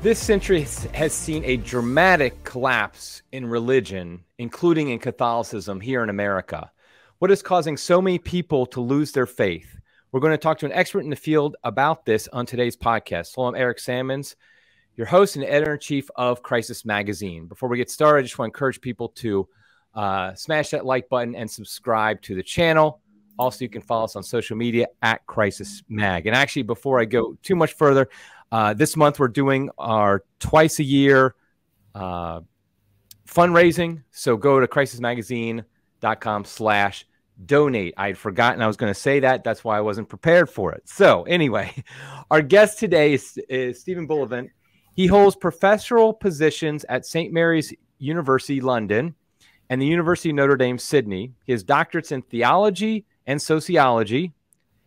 This century has seen a dramatic collapse in religion, including in Catholicism here in America. What is causing so many people to lose their faith? We're going to talk to an expert in the field about this on today's podcast. Hello, I'm Eric Sammons, your host and editor in chief of Crisis Magazine. Before we get started, I just want to encourage people to uh, smash that like button and subscribe to the channel. Also, you can follow us on social media at Crisis Mag. And actually, before I go too much further, uh, this month we're doing our twice a year uh, fundraising. So go to crisismagazine.com slash donate. I had forgotten I was going to say that. That's why I wasn't prepared for it. So anyway, our guest today is, is Stephen Bullivant. He holds professional positions at St. Mary's University, London, and the University of Notre Dame, Sydney. He has doctorates in theology and sociology,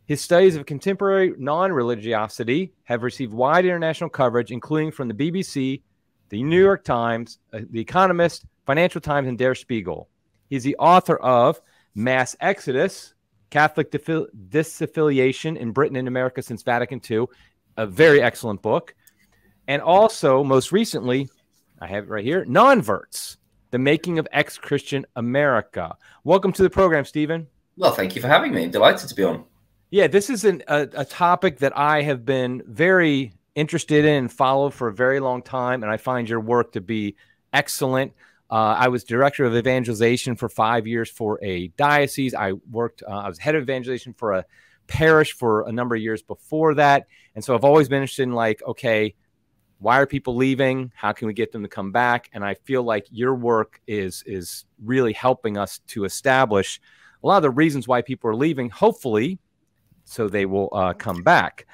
his studies of contemporary non religiosity have received wide international coverage, including from the BBC, the New York Times, uh, The Economist, Financial Times, and Der Spiegel. He's the author of Mass Exodus Catholic Disaffiliation in Britain and America Since Vatican II, a very excellent book. And also, most recently, I have it right here Nonverts, The Making of Ex Christian America. Welcome to the program, Stephen. Well, thank you for having me. Delighted to be on. Yeah, this is an, a, a topic that I have been very interested in and followed for a very long time, and I find your work to be excellent. Uh, I was director of evangelization for five years for a diocese. I worked, uh, I was head of evangelization for a parish for a number of years before that. And so I've always been interested in, like, okay, why are people leaving? How can we get them to come back? And I feel like your work is is really helping us to establish a lot of the reasons why people are leaving. Hopefully, so they will uh, come back.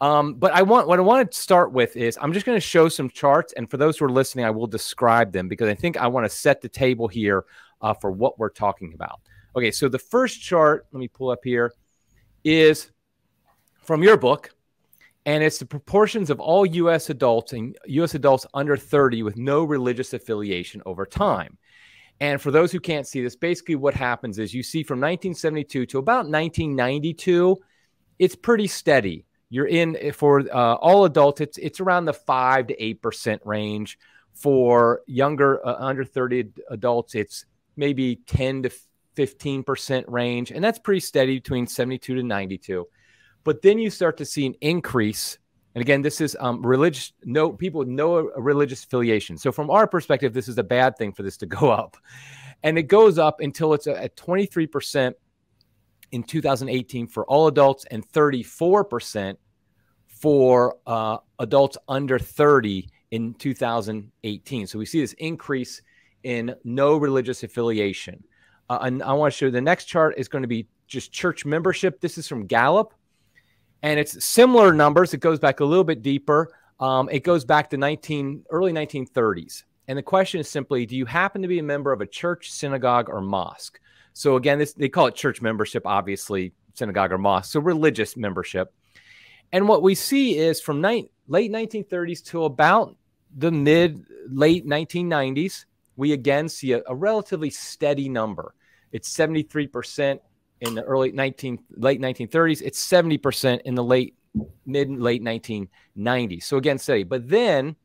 Um, but I want what I want to start with is I'm just going to show some charts, and for those who are listening, I will describe them because I think I want to set the table here uh, for what we're talking about. Okay, so the first chart, let me pull up here, is from your book, and it's the proportions of all U.S. adults and U.S. adults under 30 with no religious affiliation over time. And for those who can't see this, basically what happens is you see from 1972 to about 1992, it's pretty steady. You're in eh, for uh, all adults, it's it's around the five to eight percent range. For younger, uh, under 30 adults, it's maybe 10 to 15 percent range, and that's pretty steady between 72 to 92. But then you start to see an increase and again, this is um, religious, no people with no religious affiliation. So from our perspective, this is a bad thing for this to go up. And it goes up until it's at 23% in 2018 for all adults and 34% for uh, adults under 30 in 2018. So we see this increase in no religious affiliation. Uh, and I want to show you the next chart is going to be just church membership. This is from Gallup and it's similar numbers. It goes back a little bit deeper. Um, it goes back to 19 early 1930s. And the question is simply, do you happen to be a member of a church, synagogue, or mosque? So again, this they call it church membership, obviously synagogue or mosque, so religious membership. And what we see is from ni- late 1930s to about the mid late 1990s, we again see a, a relatively steady number. It's 73% in the early 19 late 1930s. It's 70% in the late mid late 1990s. So again, steady. But then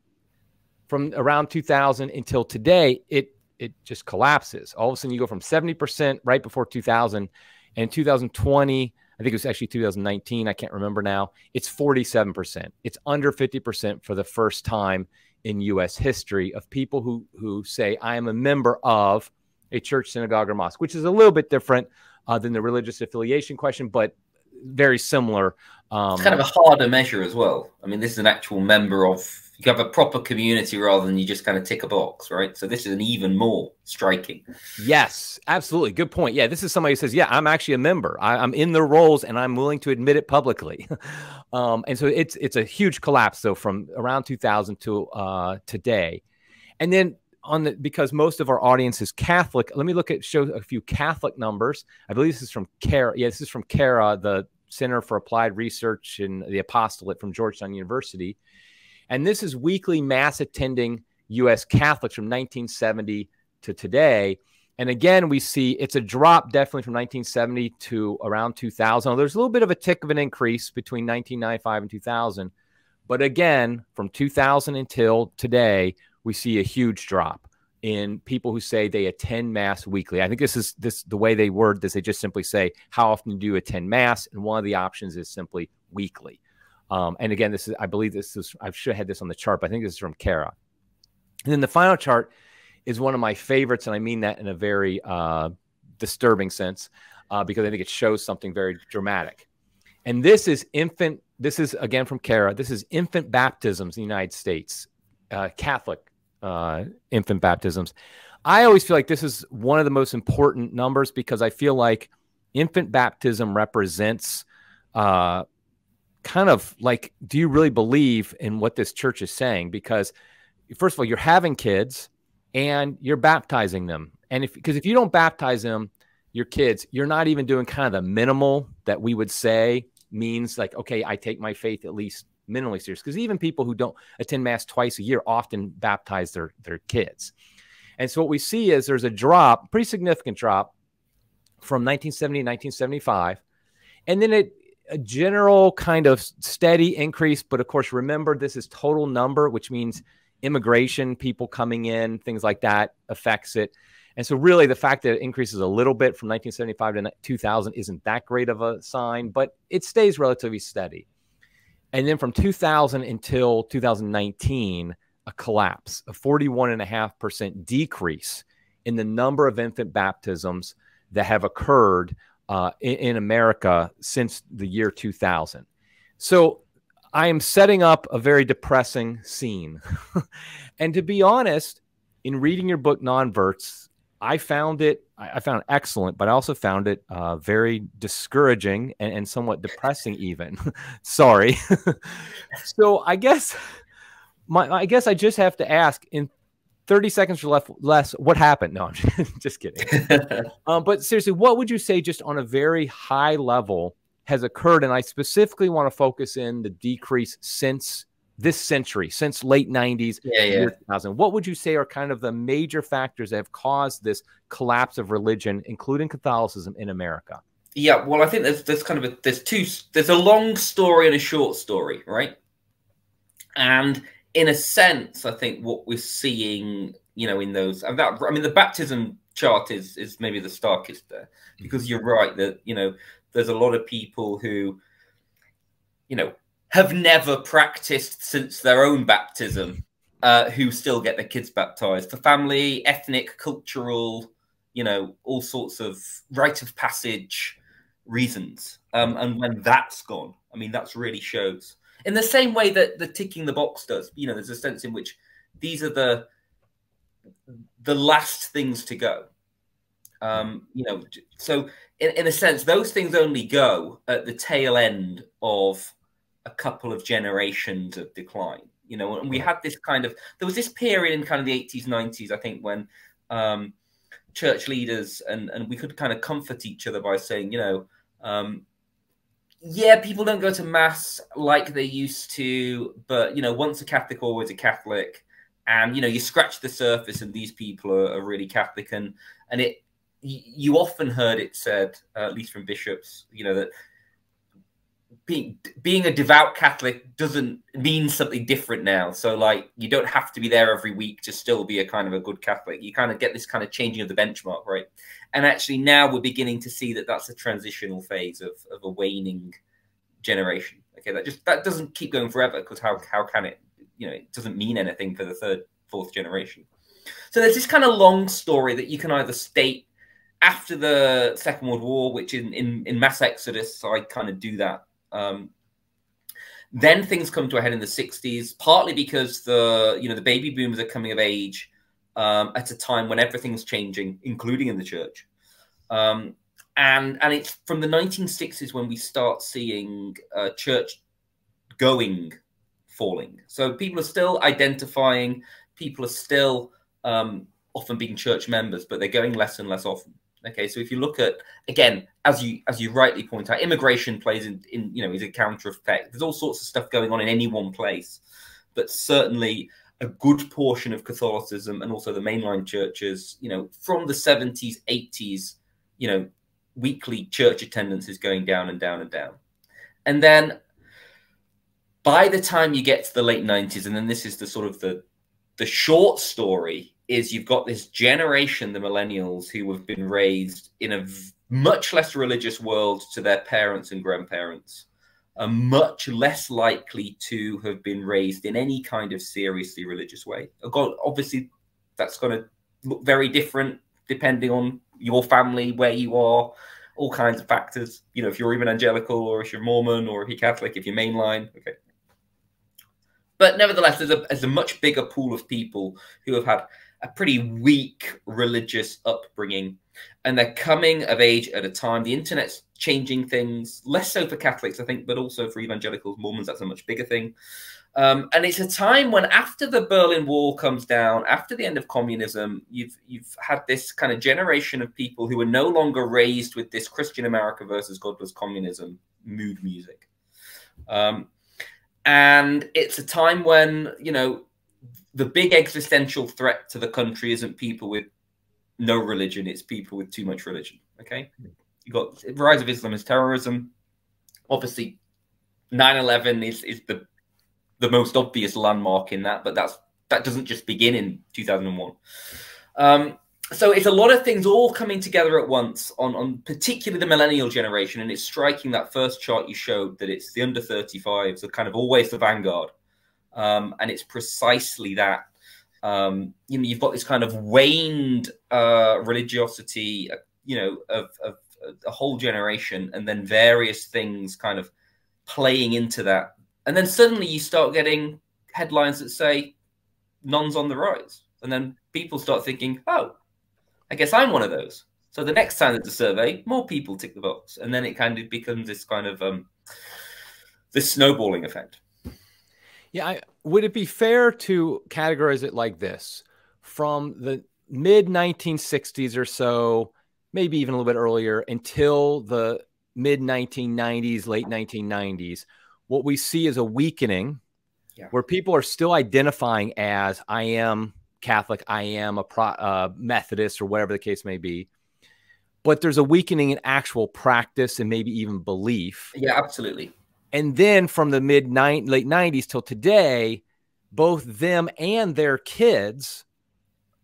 from around 2000 until today, it it just collapses. All of a sudden, you go from 70% right before 2000, and 2020, I think it was actually 2019. I can't remember now. It's 47%. It's under 50% for the first time in U.S. history of people who who say I am a member of a church, synagogue, or mosque, which is a little bit different uh, than the religious affiliation question, but very similar. Um, it's kind of a harder measure as well. I mean, this is an actual member of. You have a proper community rather than you just kind of tick a box, right? So this is an even more striking. Yes, absolutely. Good point. Yeah, this is somebody who says, "Yeah, I'm actually a member. I, am in the rolls, and I'm willing to admit it publicly." um, and so it's it's a huge collapse. So from around 2000 to uh, today, and then on the because most of our audience is Catholic. Let me look at show a few Catholic numbers. I believe this is from CARA. Yeah, this is from CARA, the Center for Applied Research in the Apostolate from Georgetown University. And this is weekly mass attending U.S. Catholics from 1970 to today. And again, we see it's a drop definitely from 1970 to around 2000. There's a little bit of a tick of an increase between 1995 and 2000. But again, from 2000 until today, we see a huge drop in people who say they attend mass weekly. I think this is this the way they word this. They just simply say, "How often do you attend mass?" And one of the options is simply weekly. Um, and again, this is I believe this is I should have had this on the chart, but I think this is from CARA. And then the final chart is one of my favorites, and I mean that in a very uh, disturbing sense uh, because I think it shows something very dramatic. And this is infant. This is again from CARA. This is infant baptisms in the United States, uh, Catholic uh, infant baptisms. I always feel like this is one of the most important numbers because I feel like infant baptism represents uh, kind of like, do you really believe in what this church is saying? Because, first of all, you're having kids and you're baptizing them. And if, because if you don't baptize them, your kids, you're not even doing kind of the minimal that we would say means like, okay, I take my faith at least minimally serious because even people who don't attend mass twice a year often baptize their their kids. And so what we see is there's a drop pretty significant drop from 1970 to 1975 and then it a general kind of steady increase but of course remember this is total number which means immigration people coming in things like that affects it. And so really the fact that it increases a little bit from 1975 to 2000 isn't that great of a sign but it stays relatively steady and then from 2000 until 2019, a collapse, a 41.5% decrease in the number of infant baptisms that have occurred uh, in, in America since the year 2000. So I am setting up a very depressing scene. and to be honest, in reading your book, Nonverts, I found it I found it excellent, but I also found it uh, very discouraging and, and somewhat depressing. Even sorry. so I guess my I guess I just have to ask in 30 seconds or less, less what happened? No, I'm just kidding. um, but seriously, what would you say just on a very high level has occurred? And I specifically want to focus in the decrease since this century, since late 90s, yeah, yeah. 2000. What would you say are kind of the major factors that have caused this collapse of religion, including Catholicism in America? Yeah, well, I think there's there's kind of a there's two there's a long story and a short story, right? And in a sense, I think what we're seeing, you know, in those that I mean, the baptism chart is is maybe the starkest there mm. because you're right that you know there's a lot of people who, you know, have never practiced since their own baptism uh, who still get their kids baptized for family, ethnic, cultural, you know, all sorts of rite of passage reasons. Um, and when that's gone, I mean, that's really shows. In the same way that the ticking the box does, you know, there's a sense in which these are the the last things to go. Um, you know, so in, in a sense, those things only go at the tail end of a couple of generations of decline. You know, and we had this kind of there was this period in kind of the 80s, 90s, I think, when um, church leaders and and we could kind of comfort each other by saying, you know, um, yeah, people don't go to mass like they used to, but you know, once a Catholic, always a Catholic, and you know, you scratch the surface, and these people are, are really Catholic, and and it you often heard it said, uh, at least from bishops, you know, that being being a devout Catholic doesn't mean something different now. So like you don't have to be there every week to still be a kind of a good Catholic. You kind of get this kind of changing of the benchmark, right? And actually now we're beginning to see that that's a transitional phase of of a waning generation. Okay, that just that doesn't keep going forever because how how can it? You know, it doesn't mean anything for the third, fourth generation. So there's this kind of long story that you can either state after the Second World War, which in in, in mass exodus, so I kind of do that um, then things come to a head in the 60s, partly because the you know the baby boomers are coming of age um, at a time when everything's changing, including in the church. Um, and and it's from the 1960s when we start seeing uh, church going falling. So people are still identifying, people are still um, often being church members, but they're going less and less often. Okay, so if you look at again, as you as you rightly point out, immigration plays in, in you know is a counter effect. There's all sorts of stuff going on in any one place, but certainly a good portion of Catholicism and also the mainline churches, you know, from the 70s, 80s, you know, weekly church attendance is going down and down and down. And then by the time you get to the late 90s, and then this is the sort of the the short story is you've got this generation, the millennials, who have been raised in a much less religious world to their parents and grandparents, are much less likely to have been raised in any kind of seriously religious way. Oh obviously, that's going to look very different depending on your family, where you are, all kinds of factors. You know, if you're evangelical or if you're Mormon or if you're Catholic, if you're mainline, okay. But nevertheless, there's a, there's a much bigger pool of people who have had a pretty weak religious upbringing and they're coming of age at a time. The internet's changing things, less so for Catholics, I think, but also for evangelicals, Mormons, that's a much bigger thing. Um, and it's a time when, after the Berlin Wall comes down, after the end of communism, you've you've had this kind of generation of people who are no longer raised with this Christian America versus godless communism mood music. Um, and it's a time when you know the big existential threat to the country isn't people with no religion; it's people with too much religion. Okay, you got rise of Islamist terrorism. Obviously, 9-11 is is the the most obvious landmark in that, but that's that doesn't just begin in 2001. Um, so it's a lot of things all coming together at once on, on particularly the millennial generation, and it's striking that first chart you showed that it's the under 35s are kind of always the vanguard, um, and it's precisely that. Um, you know, you've got this kind of waned uh, religiosity, uh, you know, of, of, of a whole generation, and then various things kind of playing into that and then suddenly you start getting headlines that say nones on the rise. And then people start thinking, oh, I guess I'm one of those. So the next time there's a survey, more people tick the box. And then it kind of becomes this kind of um, this snowballing effect. Yeah. I, would it be fair to categorize it like this? From the mid 1960s or so, maybe even a little bit earlier, until the mid 1990s, late 1990s, what we see is a weakening yeah. where people are still identifying as I am Catholic, I am a pro, uh, Methodist, or whatever the case may be. But there's a weakening in actual practice and maybe even belief. Yeah, absolutely. And then from the mid late 90s till today, both them and their kids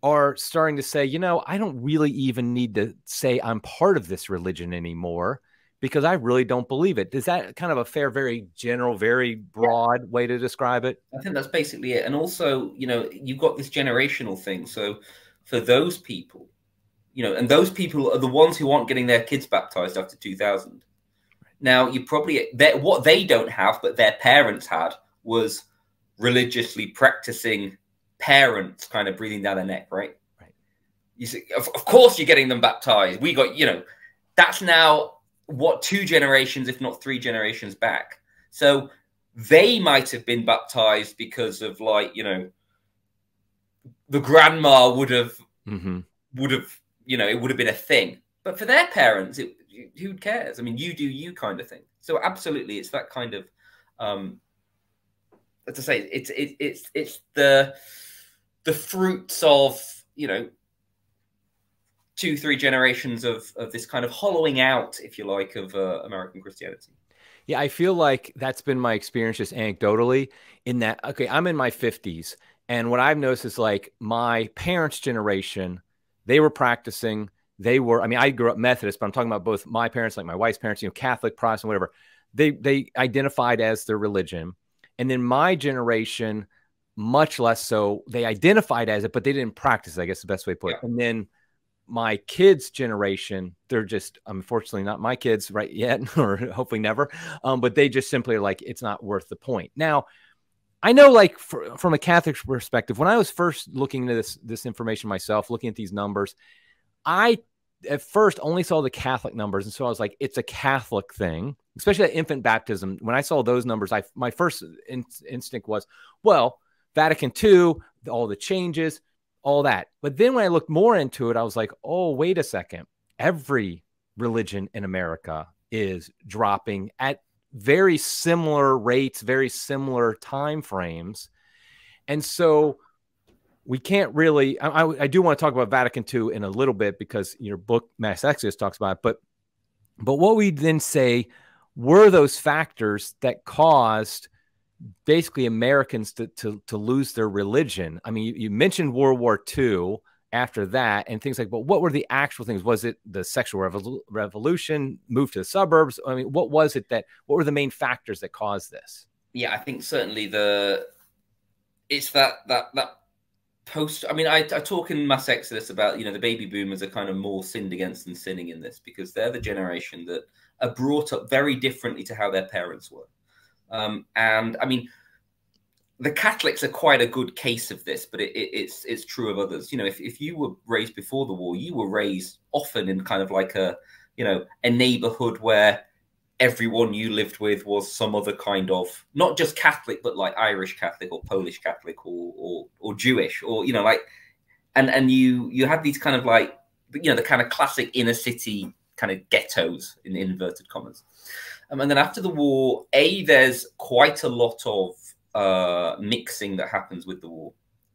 are starting to say, you know, I don't really even need to say I'm part of this religion anymore because I really don't believe it. Is that kind of a fair, very general, very broad way to describe it? I think that's basically it. And also, you know, you've got this generational thing. So for those people, you know, and those people are the ones who aren't getting their kids baptized after 2000. Now, you probably, what they don't have, but their parents had, was religiously practicing parents kind of breathing down their neck, right? Right. You see, of, of course, you're getting them baptized. We got, you know, that's now what two generations, if not three generations back. So they might have been baptized because of like you know the grandma would have mm-hmm. would have you know it would have been a thing but for their parents it, who cares i mean you do you kind of thing so absolutely it's that kind of um to say it's it, it's it's the the fruits of you know two, three generations of of this kind of hollowing out, if you like, of uh, American Christianity. Yeah, I feel like that's been my experience just anecdotally. In that, okay, I'm in my 50s, and what I've noticed is like my parents' generation, they were practicing. They were, I mean, I grew up Methodist, but I'm talking about both my parents, like my wife's parents, you know, Catholic, Protestant, whatever. They they identified as their religion, and then my generation, much less so. They identified as it, but they didn't practice. I guess the best way to put it. And then my kids' generation, they're just unfortunately not my kids right yet, or hopefully never. Um, but they just simply are like, it's not worth the point. Now, I know, like for, from a Catholic perspective, when I was first looking into this this information myself, looking at these numbers, I at first only saw the Catholic numbers, and so I was like, it's a Catholic thing, especially at infant baptism. When I saw those numbers, I my first in, instinct was, well, Vatican II, all the changes all that. But then when I looked more into it, I was like, oh, wait a second. Every religion in America is dropping at very similar rates, very similar time frames. And so we can't really, I, I, do want to talk about Vatican II in a little bit because your book, Mass Exodus, talks about it. But, but what we then say were those factors that caused basically Americans to, to, to lose their religion. I mean, you, you, mentioned World War II after that and things like, but what were the actual things? Was it the sexual revol- revolution, move to the suburbs? I mean, what was it that, what were the main factors that caused this? Yeah, I think certainly the, it's that, that, that post, I mean, I, I talk in Mass Exodus about, you know, the baby boomers are kind of more sinned against than sinning in this because they're the generation that are brought up very differently to how their parents were. Um, and I mean, the Catholics are quite a good case of this, but it, it, it's it's true of others. You know, if, if you were raised before the war, you were raised often in kind of like a you know a neighborhood where everyone you lived with was some other kind of not just Catholic, but like Irish Catholic or Polish Catholic or or, or Jewish or you know like and and you you had these kind of like you know the kind of classic inner city kind of ghettos in inverted commas. Um, and then after the war, a there's quite a lot of uh, mixing that happens with the war.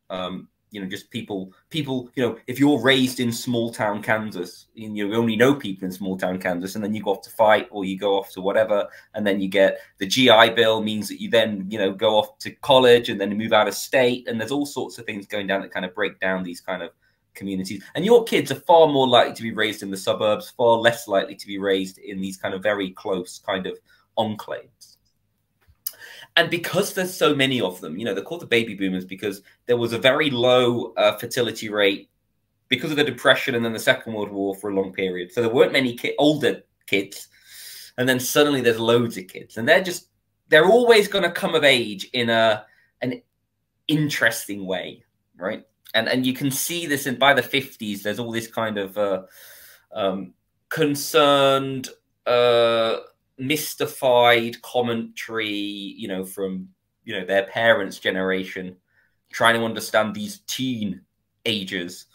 Um, you know, just people, people. You know, if you're raised in small town Kansas, and you only know people in small town Kansas, and then you go off to fight or you go off to whatever, and then you get the GI Bill means that you then you know go off to college and then move out of state, and there's all sorts of things going down that kind of break down these kind of communities. And your kids are far more likely to be raised in the suburbs, far less likely to be raised in these kind of very close kind of enclaves. And because there's so many of them, you know, they're called the baby boomers because there was a very low uh, fertility rate because of the depression and then the Second World War for a long period. So there weren't many ki older kids, and then suddenly there's loads of kids, and they're just they're always going to come of age in a an interesting way, right? and and you can see this in by the 50s there's all this kind of uh, um, concerned uh, mystified commentary you know from you know their parents generation trying to understand these teen ages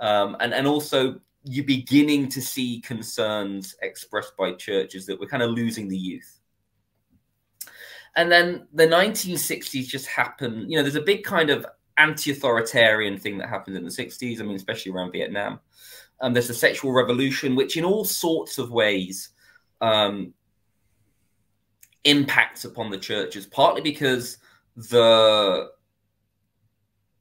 um, and and also you're beginning to see concerns expressed by churches that we're kind of losing the youth and then the 1960s just happened you know there's a big kind of anti-authoritarian thing that happened in the 60s. I mean, especially around Vietnam. Um, there's a sexual revolution, which in all sorts of ways um, impacts upon the churches, partly because the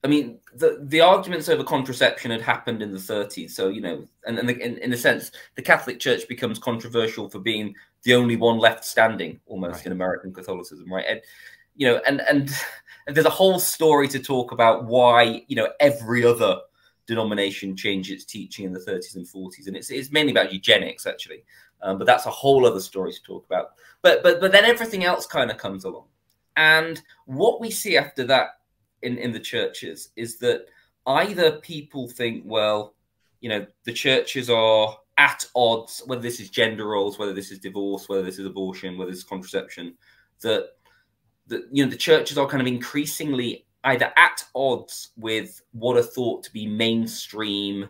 I mean, the the arguments over contraception had happened in the 30s. So you know, and, and the, in, in a sense, the Catholic Church becomes controversial for being the only one left standing, almost right. in American Catholicism, right? And you know, and and there's a whole story to talk about why you know every other denomination changed its teaching in the 30s and 40s, and it's it's mainly about eugenics actually, um, but that's a whole other story to talk about. But but but then everything else kind of comes along, and what we see after that in in the churches is that either people think, well, you know, the churches are at odds, whether this is gender roles, whether this is divorce, whether this is abortion, whether is contraception, that the you know the churches are kind of increasingly either at odds with what are thought to be mainstream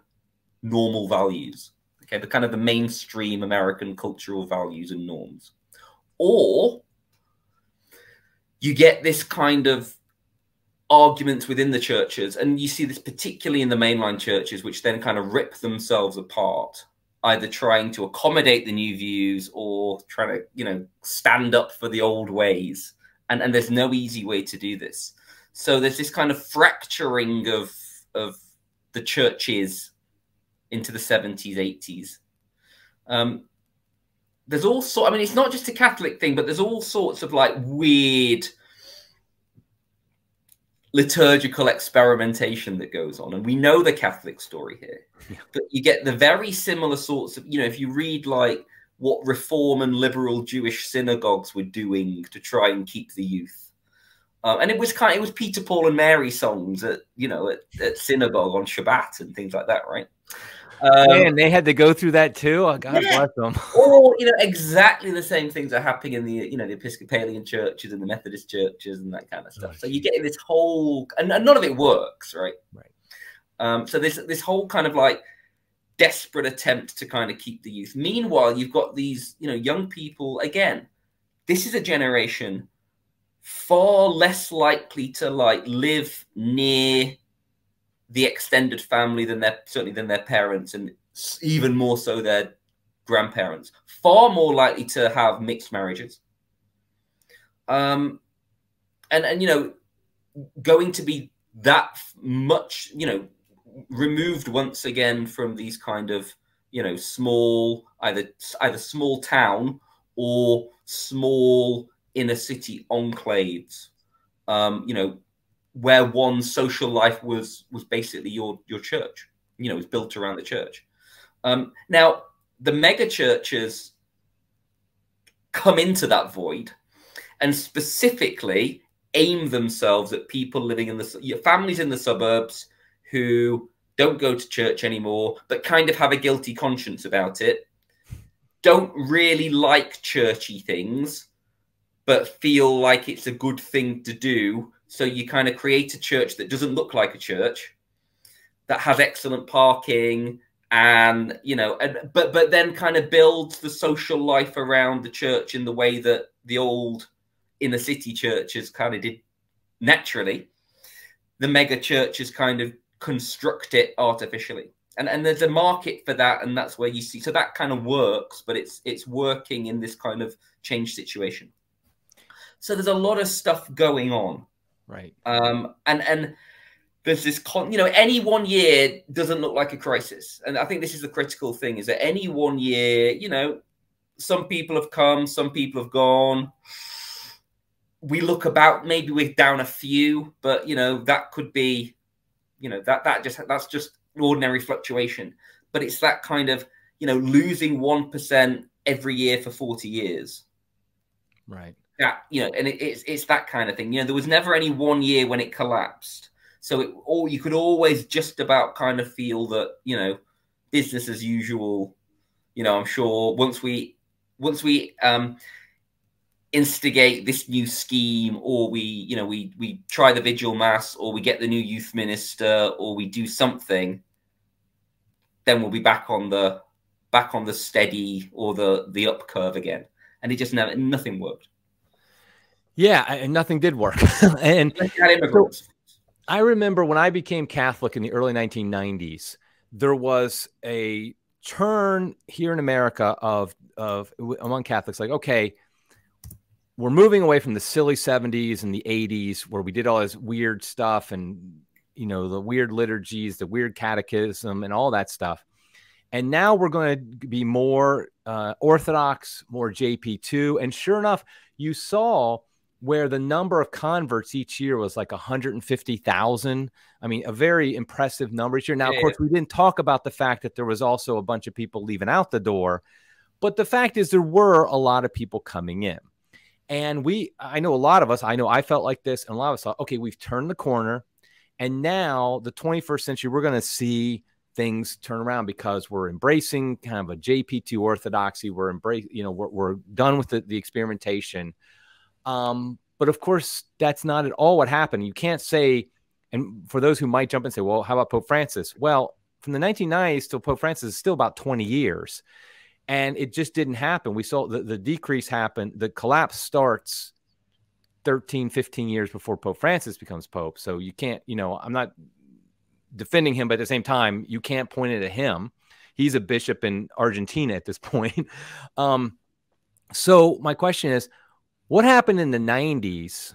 normal values okay the kind of the mainstream american cultural values and norms or you get this kind of arguments within the churches and you see this particularly in the mainline churches which then kind of rip themselves apart either trying to accommodate the new views or trying to you know stand up for the old ways and and there's no easy way to do this. So there's this kind of fracturing of of the churches into the 70s, 80s. Um, there's also, I mean, it's not just a Catholic thing, but there's all sorts of like weird liturgical experimentation that goes on. And we know the Catholic story here, yeah. but you get the very similar sorts of, you know, if you read like what reform and liberal Jewish synagogues were doing to try and keep the youth. Um, and it was kind of, it was Peter, Paul, and Mary songs at you know at, at synagogue on Shabbat and things like that, right? Um, Man, they had to go through that too. Oh, God yeah. bless them. or you know, exactly the same things are happening in the you know the Episcopalian churches and the Methodist churches and that kind of stuff. Oh, so you get this whole, and, and, none of it works, right? Right. Um, so this this whole kind of like desperate attempt to kind of keep the youth. Meanwhile, you've got these, you know, young people. Again, this is a generation far less likely to like live near the extended family than their certainly than their parents, and even more so their grandparents. Far more likely to have mixed marriages. Um, and and you know, going to be that much, you know, removed once again from these kind of you know small either either small town or small inner city enclaves. Um you know where one social life was was basically your your church you know was built around the church. Um now the mega churches come into that void and specifically aim themselves at people living in the families in the suburbs who don't go to church anymore, but kind of have a guilty conscience about it, don't really like churchy things, but feel like it's a good thing to do. So you kind of create a church that doesn't look like a church, that has excellent parking, and you know, and, but but then kind of builds the social life around the church in the way that the old inner city churches kind of did naturally. The mega churches kind of construct it artificially and and there's a market for that and that's where you see so that kind of works but it's it's working in this kind of change situation so there's a lot of stuff going on. Right. Um and and there's this con you know any one year doesn't look like a crisis. And i think this is the critical thing is that any one year you know some people have come some people have gone. We look about maybe we're down a few but you know that could be you know that that just that's just ordinary fluctuation. But it's that kind of you know losing 1% every year for 40 years. Right that you know and it, it's it's that kind of thing. You know there was never any one year when it collapsed. So it all you could always just about kind of feel that you know business as usual. You know i'm sure once we once we um instigate this new scheme or we you know we we try the vigil mass or we get the new youth minister or we do something then we'll be back on the back on the steady or the the up curve again. And it just never nothing worked yeah and nothing did work. And so i remember when i became catholic in the early 1990s there was a turn here in america of of among catholics like okay we're moving away from the silly 70s and the 80s where we did all this weird stuff and you know the weird liturgies the weird catechism and all that stuff. And now we're going to be more uh, orthodox more jp2 and sure enough you saw where the number of converts each year was like 150,000. I mean, a very impressive number each year. Now, yeah, of course, yeah. we didn't talk about the fact that there was also a bunch of people leaving out the door, but the fact is there were a lot of people coming in. And we, I know a lot of us, I know I felt like this, and a lot of us thought, okay, we've turned the corner. And now, the 21st century, we're going to see things turn around because we're embracing kind of a JP2 orthodoxy. We're embracing, you know, we're, we're done with the, the experimentation. Um, but of course, that's not at all what happened. You can't say, and for those who might jump and say, well, how about Pope Francis? Well, from the 1990s till Pope Francis is still about 20 years and it just didn't happen. We saw the, the decrease happen. The collapse starts 13, 15 years before Pope Francis becomes Pope. So you can't, you know, I'm not defending him, but at the same time, you can't point it at him. He's a bishop in Argentina at this point. Um, so my question is, what happened in the 90s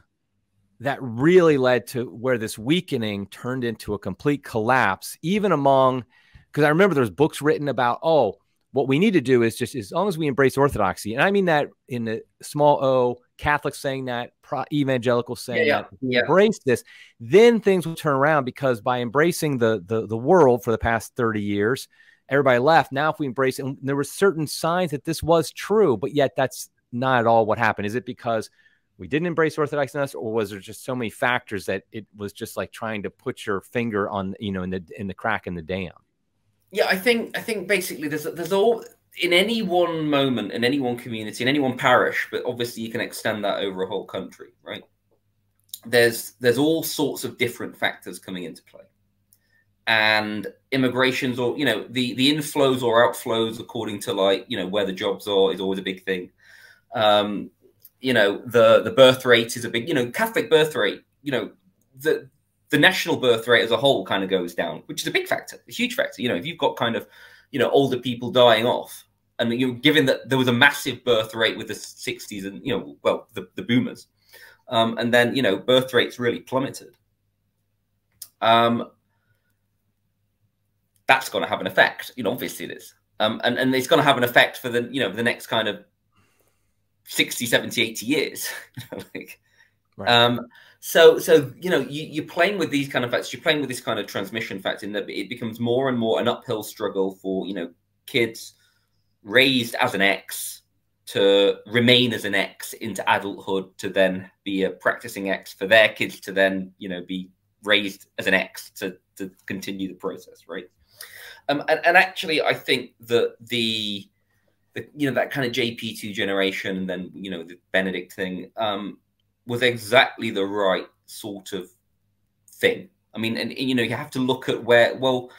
that really led to where this weakening turned into a complete collapse, even among, because I remember there was books written about, oh, what we need to do is just as long as we embrace orthodoxy, and I mean that in the small o, Catholics saying that, pro- evangelicals saying yeah, that, yeah. embrace this, then things will turn around because by embracing the, the the world for the past 30 years, everybody left. Now, if we embrace and there were certain signs that this was true, but yet that's not at all what happened. Is it because we didn't embrace orthodoxy, or was there just so many factors that it was just like trying to put your finger on, you know, in the in the crack in the dam? Yeah, I think I think basically there's there's all in any one moment in any one community in any one parish, but obviously you can extend that over a whole country, right? There's there's all sorts of different factors coming into play, and immigrations or you know the the inflows or outflows according to like you know where the jobs are is always a big thing. Um, you know the the birth rate is a big you know Catholic birth rate. You know the the national birth rate as a whole kind of goes down, which is a big factor, a huge factor. You know, if you've got kind of, you know, older people dying off, and you know, given that there was a massive birth rate with the 60s and, you know, well, the, the boomers, um, and then you know birth rates really plummeted. Um, that's going to have an effect. You know, obviously it is. Um, and, and it's going to have an effect for the, you know, the next kind of 60, 70, 80 years. like, right. um, so, so, you know, you, you're playing with these kind of facts, you're playing with this kind of transmission fact in that it becomes more and more an uphill struggle for, you know, kids raised as an X to remain as an X into adulthood to then be a practicing X for their kids to then, you know, be raised as an X to, to continue the process, right? Um, and, and actually, I think that the, the you know that kind of JP two generation, and then you know the Benedict thing um, was exactly the right sort of thing. I mean, and, and you know you have to look at where well,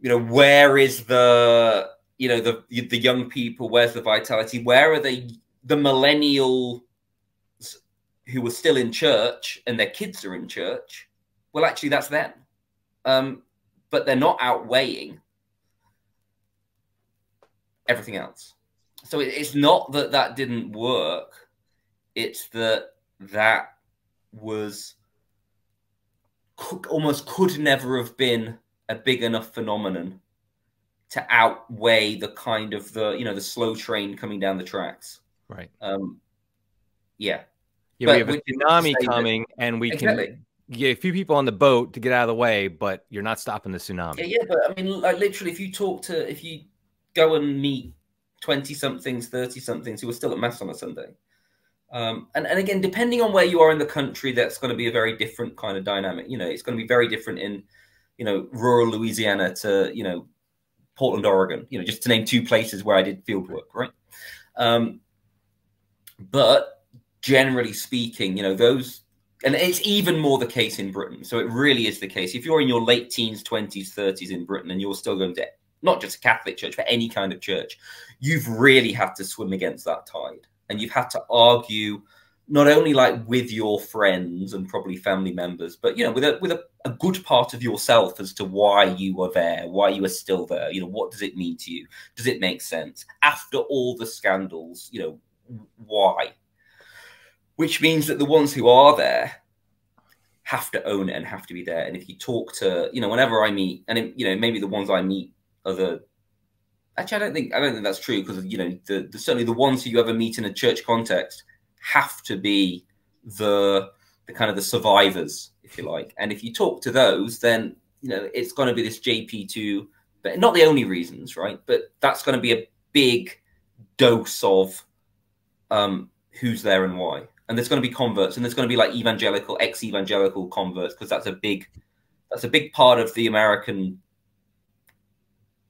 you know where is the you know the the young people where's the vitality? Where are they the millennial who are still in church and their kids are in church? Well actually that's them. Um, but they're not outweighing everything else. So it's not that that didn't work. It's that that was almost could never have been a big enough phenomenon to outweigh the kind of the you know the slow train coming down the tracks. Right. Um. Yeah. Yeah, but we have a tsunami coming, that, and we exactly. can get a few people on the boat to get out of the way, but you're not stopping the tsunami. Yeah, yeah, but I mean, like literally, if you talk to, if you go and meet twenty somethings, thirty somethings who are still at mass on a Sunday, um, and and again, depending on where you are in the country, that's going to be a very different kind of dynamic. You know, it's going to be very different in, you know, rural Louisiana to you know, Portland, Oregon. You know, just to name two places where I did field work, right? Um, but generally speaking, you know, those and it's even more the case in Britain. So it really is the case. If you're in your late teens, 20s, 30s in Britain, and you're still going to not just a Catholic church, but any kind of church, you've really had to swim against that tide. And you've had to argue not only like with your friends and probably family members, but you know, with a with a, a good part of yourself as to why you are there, why you are still there. You know, what does it mean to you? Does it make sense? After all the scandals, you know, why? which means that the ones who are there have to own it and have to be there. And if you talk to, you know, whenever I meet, and it, you know, maybe the ones I meet actually, I don't think I don't think that's true because you know, the, the certainly the ones who you ever meet in a church context have to be the the kind of the survivors, if you like. And if you talk to those, then you know it's going to be this JP two, but not the only reasons, right? But that's going to be a big dose of um, who's there and why and there's going to be converts and there's going to be like evangelical ex-evangelical converts because that's a big that's a big part of the american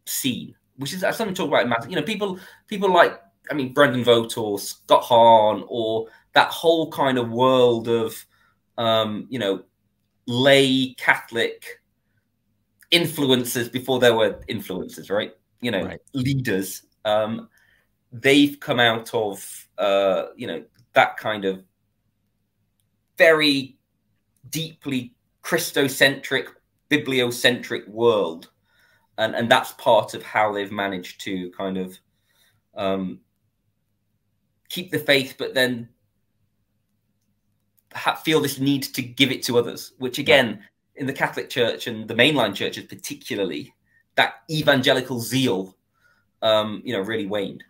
scene which is something to talk about mass you know people people like i mean brandon vogt or scott hahn or that whole kind of world of um you know lay catholic influences before there were influences, right you know right. leaders um they've come out of uh you know that kind of very deeply Christocentric, bibliocentric world. And, and that's part of how they've managed to kind of um, keep the faith, but then feel this need to give it to others, which again, in the Catholic Church and the mainline churches particularly, that evangelical zeal, um, you know, really waned.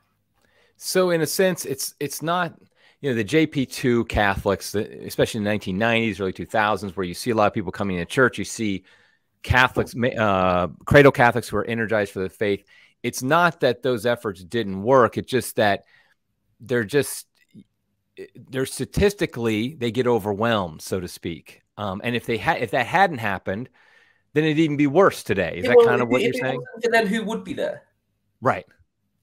So in a sense, it's it's not you know the JP2 Catholics, especially in the 1990s, early 2000s, where you see a lot of people coming to church. You see Catholics, uh, cradle Catholics who are energized for the faith. It's not that those efforts didn't work. It's just that they're just they're statistically they get overwhelmed, so to speak. Um, and if they had if that hadn't happened, then it'd even be worse today. Is yeah, that well, kind of what you're saying? Then who would be there? Right.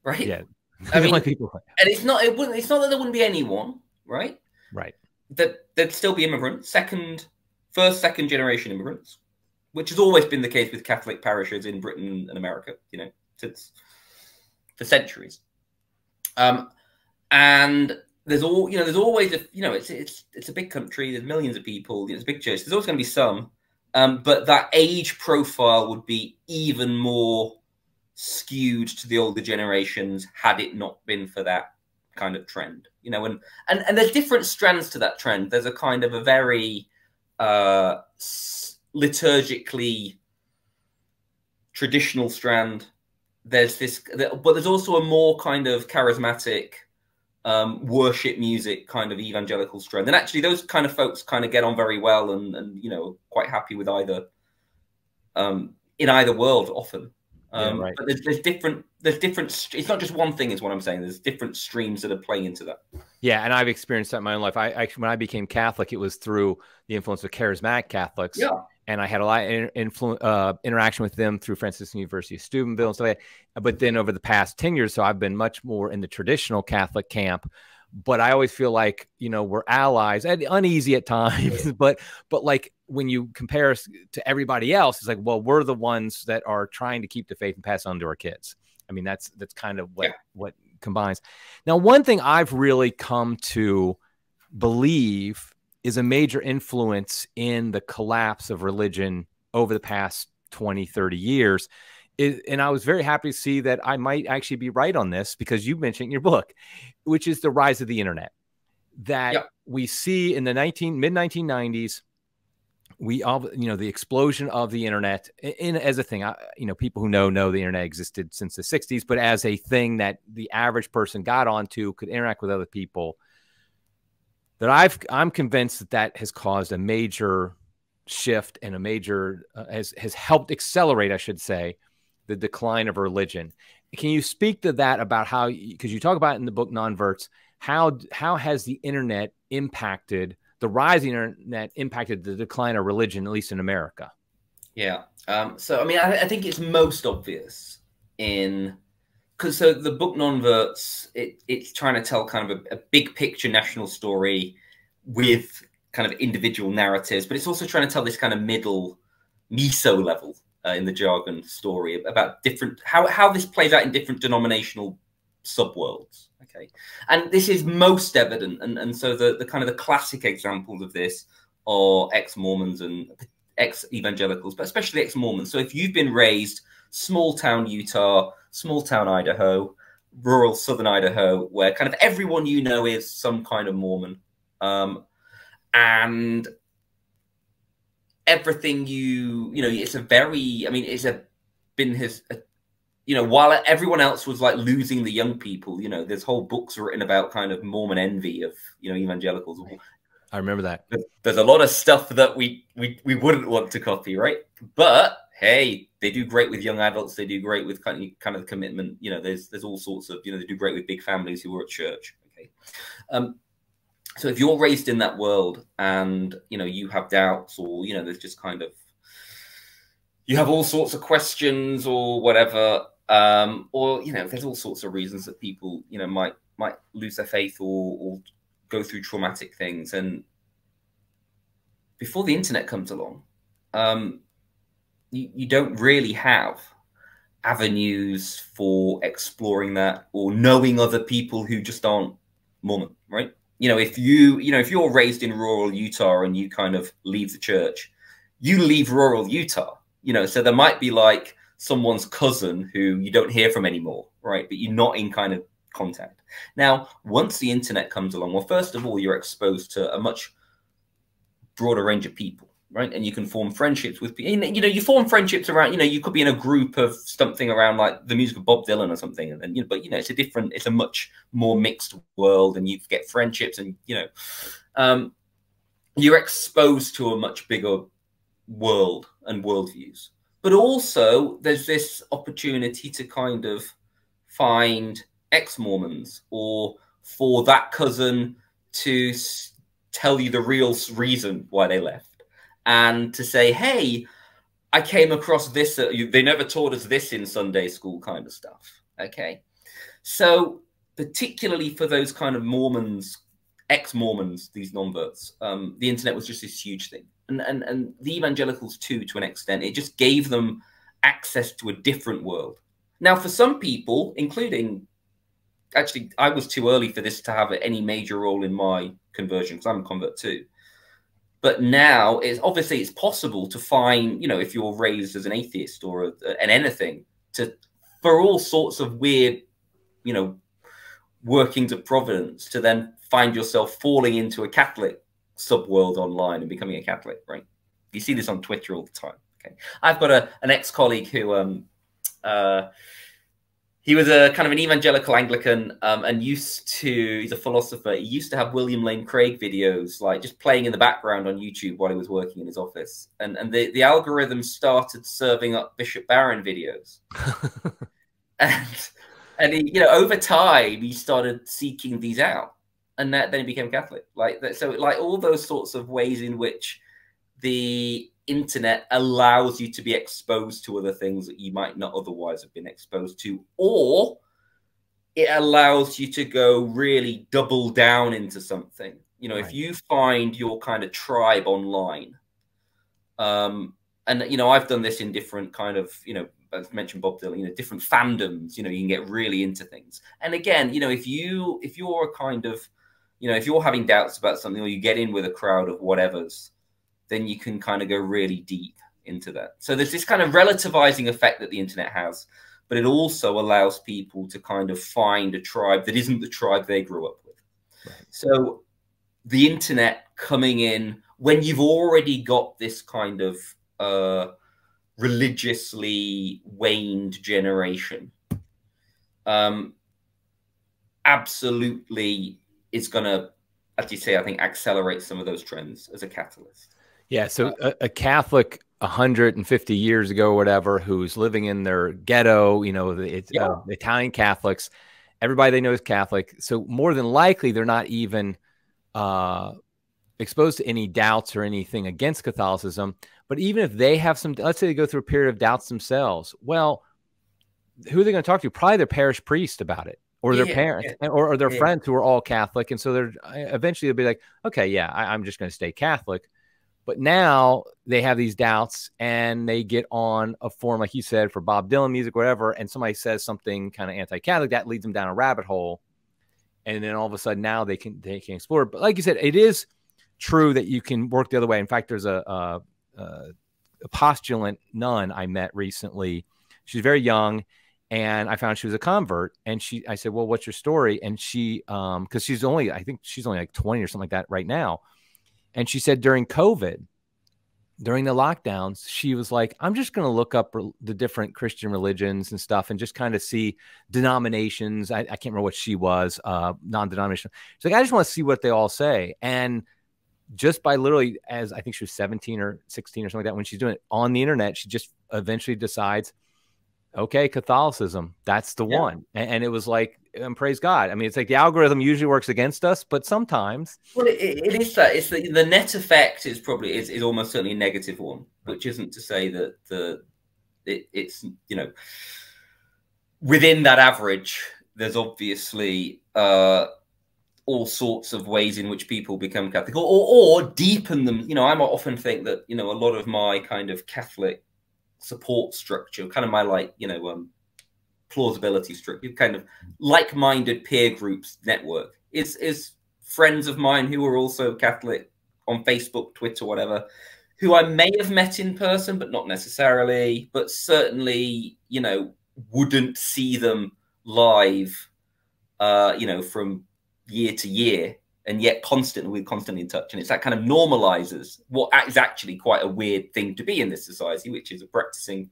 Right. Yeah. I mean, people. and it's not it wouldn't it's not that there wouldn't be anyone, right? Right. That there'd still be immigrants, second, first, second generation immigrants, which has always been the case with Catholic parishes in Britain and America, you know, since for centuries. Um, and there's all you know, there's always a you know, it's it's it's a big country. There's millions of people. It's a big church. There's always going to be some, um, but that age profile would be even more skewed to the older generations had it not been for that kind of trend, you know, and and and there's different strands to that trend. There's a kind of a very uh, liturgically traditional strand. There's this, but there's also a more kind of charismatic um, worship music kind of evangelical strand. And actually, those kind of folks kind of get on very well and, and you know, quite happy with either um, in either world often. Um, yeah, right. But there's, there's different. There's different. It's not just one thing, is what I'm saying. There's different streams that are playing into that. Yeah, and I've experienced that in my own life. I, I when I became Catholic, it was through the influence of charismatic Catholics. Yeah. And I had a lot of influ- uh, interaction with them through Franciscan University of Steubenville and stuff like that. But then over the past 10 years, so I've been much more in the traditional Catholic camp but I always feel like you know we're allies and uneasy at times. but but like when you compare us to everybody else, it's like well we're the ones that are trying to keep the faith and pass on to our kids. I mean that's that's kind of what yeah. what combines. Now one thing I've really come to believe is a major influence in the collapse of religion over the past 20 30 years it, and I was very happy to see that I might actually be right on this because you mentioned in your book, which is the rise of the internet. That yep. we see in the 19 mid 1990s, we all you know the explosion of the internet in, as a thing. I, you know, people who know know the internet existed since the 60s, but as a thing that the average person got onto, could interact with other people. That I've I'm convinced that that has caused a major shift and a major uh, has has helped accelerate, I should say, the decline of religion. Can you speak to that about how, because you talk about in the book Nonverts, how how has the internet impacted the rising internet impacted the decline of religion, at least in America? Yeah. Um, so I mean, I, I, think it's most obvious in because so the book Nonverts, it, it's trying to tell kind of a, a big picture national story with kind of individual narratives, but it's also trying to tell this kind of middle meso level uh, in the jargon story about different how how this plays out in different denominational subworlds. Okay, and this is most evident, and and so the the kind of the classic examples of this are ex Mormons and ex evangelicals, but especially ex Mormons. So if you've been raised small town Utah, small town Idaho, rural southern Idaho, where kind of everyone you know is some kind of Mormon. Um, and everything you you know it's a very i mean it's a been his a, you know while everyone else was like losing the young people you know there's whole books written about kind of mormon envy of you know evangelicals. I remember that. There's a lot of stuff that we we, we wouldn't want to copy right? But hey they do great with young adults they do great with kind of, kind of commitment you know there's there's all sorts of you know they do great with big families who are at church okay? Um so if you're raised in that world and you know you have doubts or you know there's just kind of you have all sorts of questions or whatever um or you know there's all sorts of reasons that people you know might might lose their faith or, or go through traumatic things. And before the internet comes along um you, you don't really have avenues for exploring that or knowing other people who just aren't Mormon, right? you know, if you, you know, if you're raised in rural Utah and you kind of leave the church, you leave rural Utah, you know, so there might be like someone's cousin who you don't hear from anymore, right? But you're not in kind of contact. Now, once the internet comes along, well, first of all, you're exposed to a much broader range of people right? And you can form friendships with people. You know, you form friendships around. You know, you could be in a group of something around like the music of Bob Dylan or something, and, you know, but you know, it's a different, it's a much more mixed world, and you get friendships, and you know, um, you're exposed to a much bigger world and worldviews. But also, there's this opportunity to kind of find ex Mormons or for that cousin to tell you the real reason why they left and to say, hey, I came across this. Uh, they never taught us this in Sunday school, kind of stuff. Okay. So, particularly for those kind of Mormons, ex Mormons, these nonverts, um, the internet was just this huge thing. And, and, and the evangelicals, too, to an extent, it just gave them access to a different world. Now, for some people, including actually, I was too early for this to have any major role in my conversion because I'm a convert too. But now it's obviously it's possible to find, you know, if you're raised as an atheist or a, an anything, to for all sorts of weird, you know, workings of providence to then find yourself falling into a Catholic subworld online and becoming a Catholic, right? You see this on Twitter all the time. Okay, I've got a an ex colleague who um uh he was a kind of an evangelical Anglican um, and used to, he's a philosopher. He used to have William Lane Craig videos, like just playing in the background on YouTube while he was working in his office. And, and the, the algorithm started serving up Bishop Barron videos. and, and he, you know, over time, he started seeking these out. And that, then he became Catholic. Like that, so, like all those sorts of ways in which the internet allows you to be exposed to other things that you might not otherwise have been exposed to, or it allows you to go really double down into something. You know, right. if you find your kind of tribe online, um, and you know, I've done this in different kind of, you know, as mentioned Bob Dylan, you know, different fandoms, you know, you can get really into things. And again, you know, if you if you're a kind of, you know, if you're having doubts about something or you get in with a crowd of whatever's, then you can kind of go really deep into that. So there's this kind of relativizing effect that the internet has, but it also allows people to kind of find a tribe that isn't the tribe they grew up with. Right. So the internet coming in when you've already got this kind of uh, religiously waned generation, um, absolutely is going to, as you say, I think, accelerate some of those trends as a catalyst. Yeah. So a, a Catholic 150 years ago or whatever who's living in their ghetto, you know, it's yeah. uh, Italian Catholics, everybody they know is Catholic. So more than likely, they're not even uh, exposed to any doubts or anything against Catholicism. But even if they have some, let's say they go through a period of doubts themselves, well, who are they going to talk to? Probably their parish priest about it or their yeah, parents yeah. Or, or, their yeah. friends who are all Catholic. And so they're eventually they'll be like, okay, yeah, I, I'm just going to stay Catholic. But now they have these doubts and they get on a forum, like you said, for Bob Dylan music, whatever, and somebody says something kind of anti-Catholic, that leads them down a rabbit hole. And then all of a sudden now they can they can explore. But like you said, it is true that you can work the other way. In fact, there's a, a, a postulant nun I met recently. She's very young and I found she was a convert. And she, I said, "Well, what's your story?" And she, um, because she's only, I think she's only like 20 or something like that right now. And she said during COVID, during the lockdowns, she was like, I'm just going to look up the different Christian religions and stuff and just kind of see denominations. I, I can't remember what she was, uh, non denominational. She's like, I just want to see what they all say. And just by literally, as I think she was 17 or 16 or something like that, when she's doing it on the internet, she just eventually decides, okay, Catholicism, that's the yeah. one. And, and, it was like, and praise God. I mean, it's like the algorithm usually works against us, but sometimes. Well, it, it is that. It's the, the net effect is probably is, is almost certainly a negative one, which isn't to say that the it, it's you know within that average. There's obviously uh, all sorts of ways in which people become Catholic, or, or, or deepen them. You know, I often think that you know a lot of my kind of Catholic support structure, kind of my like you know um, plausibility structure, kind of like-minded peer groups network. Is is friends of mine who are also Catholic on Facebook, Twitter, whatever, who I may have met in person, but not necessarily, but certainly you know wouldn't see them live, uh, you know, from year to year and yet constantly we're constantly in touch. And it's that kind of normalizes what is actually quite a weird thing to be in this society which is a practicing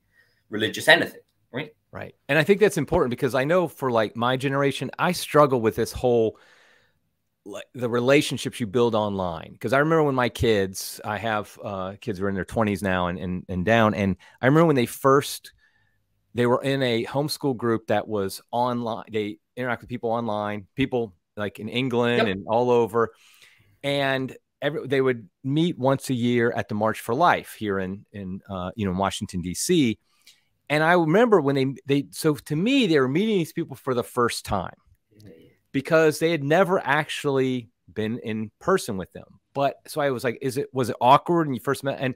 religious anything right right and i think that's important because i know for like my generation i struggle with this whole like the relationships you build online because i remember when my kids i have uh, kids who are in their 20s now and, and and down and i remember when they first they were in a homeschool group that was online they interact with people online people like in England yep. and all over. And every, they would meet once a year at the March for Life here in in uh, you know Washington D.C. And I remember when they they so to me they were meeting these people for the first time because they had never actually been in person with them. But so I was like, is it was it awkward when you first met? And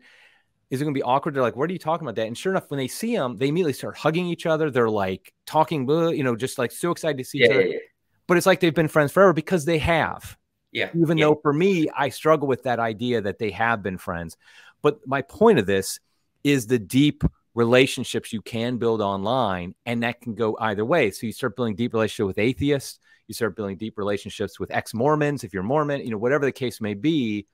is it going to be awkward? They're like, what are you talking about that? And sure enough, when they see them, they immediately start hugging each other. They're like talking, you know, just like so excited to see yeah, each other. Yeah, yeah but it's like they've been friends forever because they have. Yeah. Even though for me, I struggle with that idea that they have been friends. But my point of this is the deep relationships you can build online, and that can go either way. So you start building deep relationships with atheists, you start building deep relationships with ex-Mormons, if you're Mormon, you know, whatever the case may be,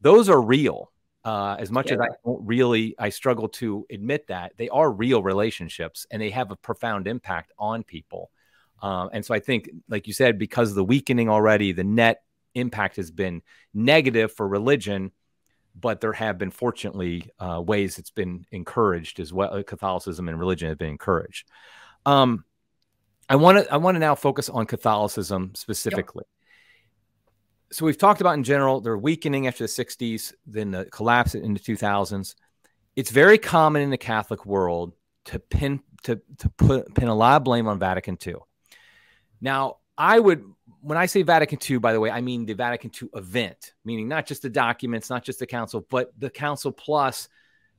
those are real. Uh, as much yeah. as I don't really, I struggle to admit that they are real relationships and they have a profound impact on people. Um, and so I think, like you said, because of the weakening already, the net impact has been negative for religion, but there have been, fortunately, uh, ways it's been encouraged as well. Catholicism and religion have been encouraged. Um, I want to I want to now focus on Catholicism specifically. Yep. So we've talked about in general they're weakening after the 60s, then the collapse in the 2000s. It's very common in the Catholic world to pin to to put pin a lot of blame on Vatican II. Now, I would when I say Vatican II, by the way, I mean the Vatican II event, meaning not just the documents, not just the council, but the council plus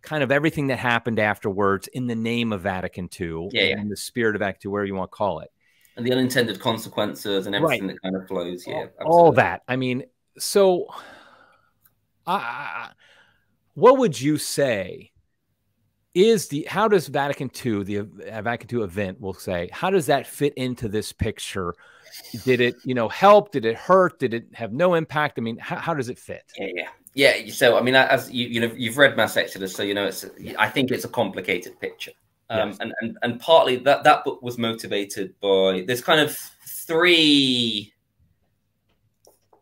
kind of everything that happened afterwards in the name of Vatican II yeah, yeah. and the spirit of Vatican II, wherever you want to call it. And the unintended consequences and everything right. that kind of flows. Yeah. All, all that. I mean, so uh, what would you say is the how does Vatican II, the uh, Vatican II event, we'll say, how does that fit into this picture? Did it, you know, help? Did it hurt? Did it have no impact? I mean, how, how does it fit? Yeah, yeah, yeah. So, I mean, as you, you know, you've read Mass Exodus, so you know, it's. I think it's a complicated picture, um, yes. and, and and partly that that book was motivated by there's kind of three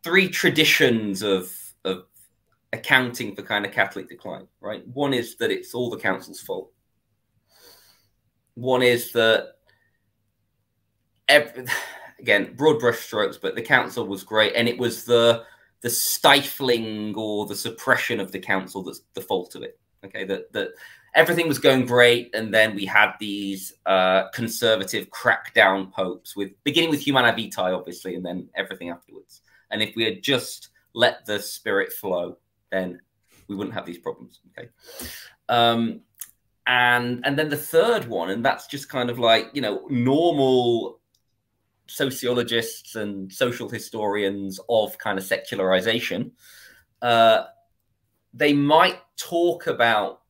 three traditions of of accounting for kind of Catholic decline, right? One is that it's all the council's fault. One is that, every, again, broad brushstrokes, but the council was great, and it was the the stifling or the suppression of the council that's the fault of it. Okay, that that everything was going great, and then we had these uh, conservative crackdown popes, with beginning with Humanae Vitae, obviously, and then everything afterwards. And if we had just let the spirit flow, then we wouldn't have these problems. Okay. Um, and and then the third one, and that's just kind of like you know normal sociologists and social historians of kind of secularization. Uh, they might talk about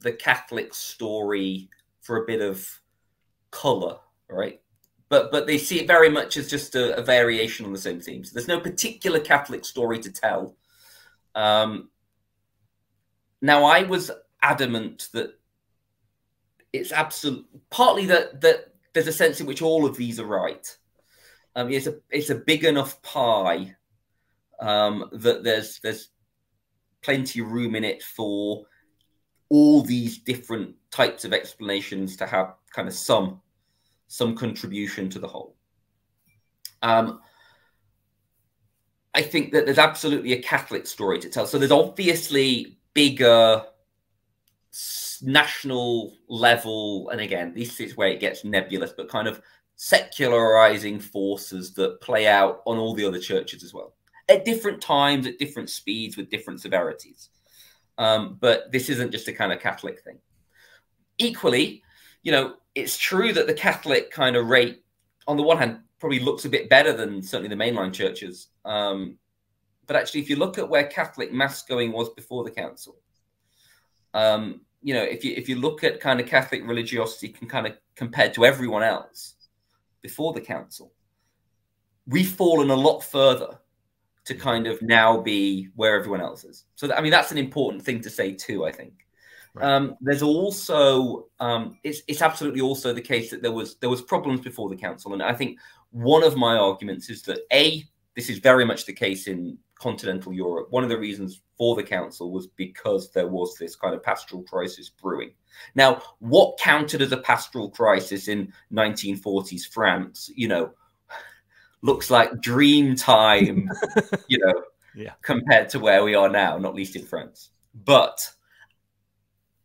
the Catholic story for a bit of color, right? But but they see it very much as just a, a variation on the same themes. There's no particular Catholic story to tell um, now, I was adamant that it's absolute partly that that there's a sense in which all of these are right. Um, it's a it's a big enough pie um, that there's there's plenty of room in it for all these different types of explanations to have kind of some some contribution to the whole. Um, I think that there's absolutely a Catholic story to tell. So there's obviously bigger national level, and again, this is where it gets nebulous, but kind of secularizing forces that play out on all the other churches as well at different times, at different speeds, with different severities. Um, but this isn't just a kind of Catholic thing. Equally, you know, it's true that the Catholic kind of rate, on the one hand, probably looks a bit better than certainly the mainline churches. Um, but actually, if you look at where Catholic mass going was before the council, um, you know, if you if you look at kind of Catholic religiosity can kind of compared to everyone else before the council, we've fallen a lot further to kind of now be where everyone else is. So I mean, that's an important thing to say too. I think. Right. Um, there's also um, it's it's absolutely also the case that there was there was problems before the council, and I think one of my arguments is that a this is very much the case in continental Europe. One of the reasons for the council was because there was this kind of pastoral crisis brewing. Now, what counted as a pastoral crisis in 1940s France, you know, looks like dream time, you know, yeah. compared to where we are now, not least in France. But,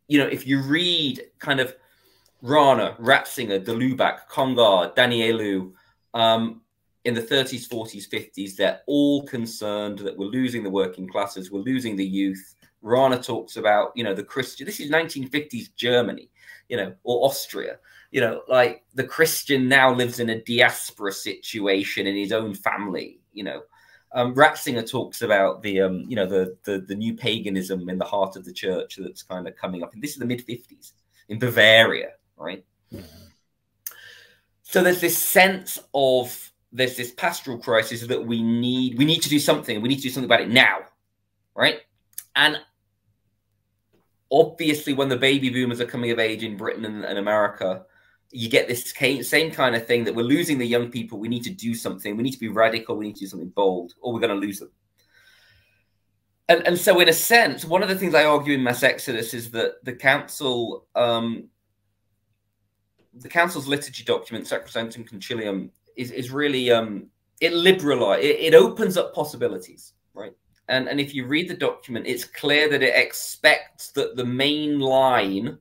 you know, if you read kind of Rahner, Ratzinger, de Lubac, Congar, Danielou, um, in the 30s, 40s, 50s, they're all concerned that we're losing the working classes, we're losing the youth. Rahner talks about, you know, the Christian. This is 1950s Germany, you know, or Austria. You know, like the Christian now lives in a diaspora situation in his own family. You know, um, Ratzinger talks about the, um, you know, the, the the new paganism in the heart of the church that's kind of coming up, and this is the mid 50s. in Bavaria, right? Mm-hmm. So there's this sense of there's this pastoral crisis that we need we need to do something. We need to do something about it now, right? And obviously, when the baby boomers are coming of age in Britain and, and America, you get this same kind of thing that we're losing the young people. We need to do something. We need to be radical. We need to do something bold, or we're going to lose them. And, and so, in a sense, one of the things I argue in Mass Exodus is that the council, um, the council's liturgy document, Sacrosanctum Concilium, is, is really um, it liberalizes, it, it opens up possibilities, right? And and if you read the document, it's clear that it expects that the main line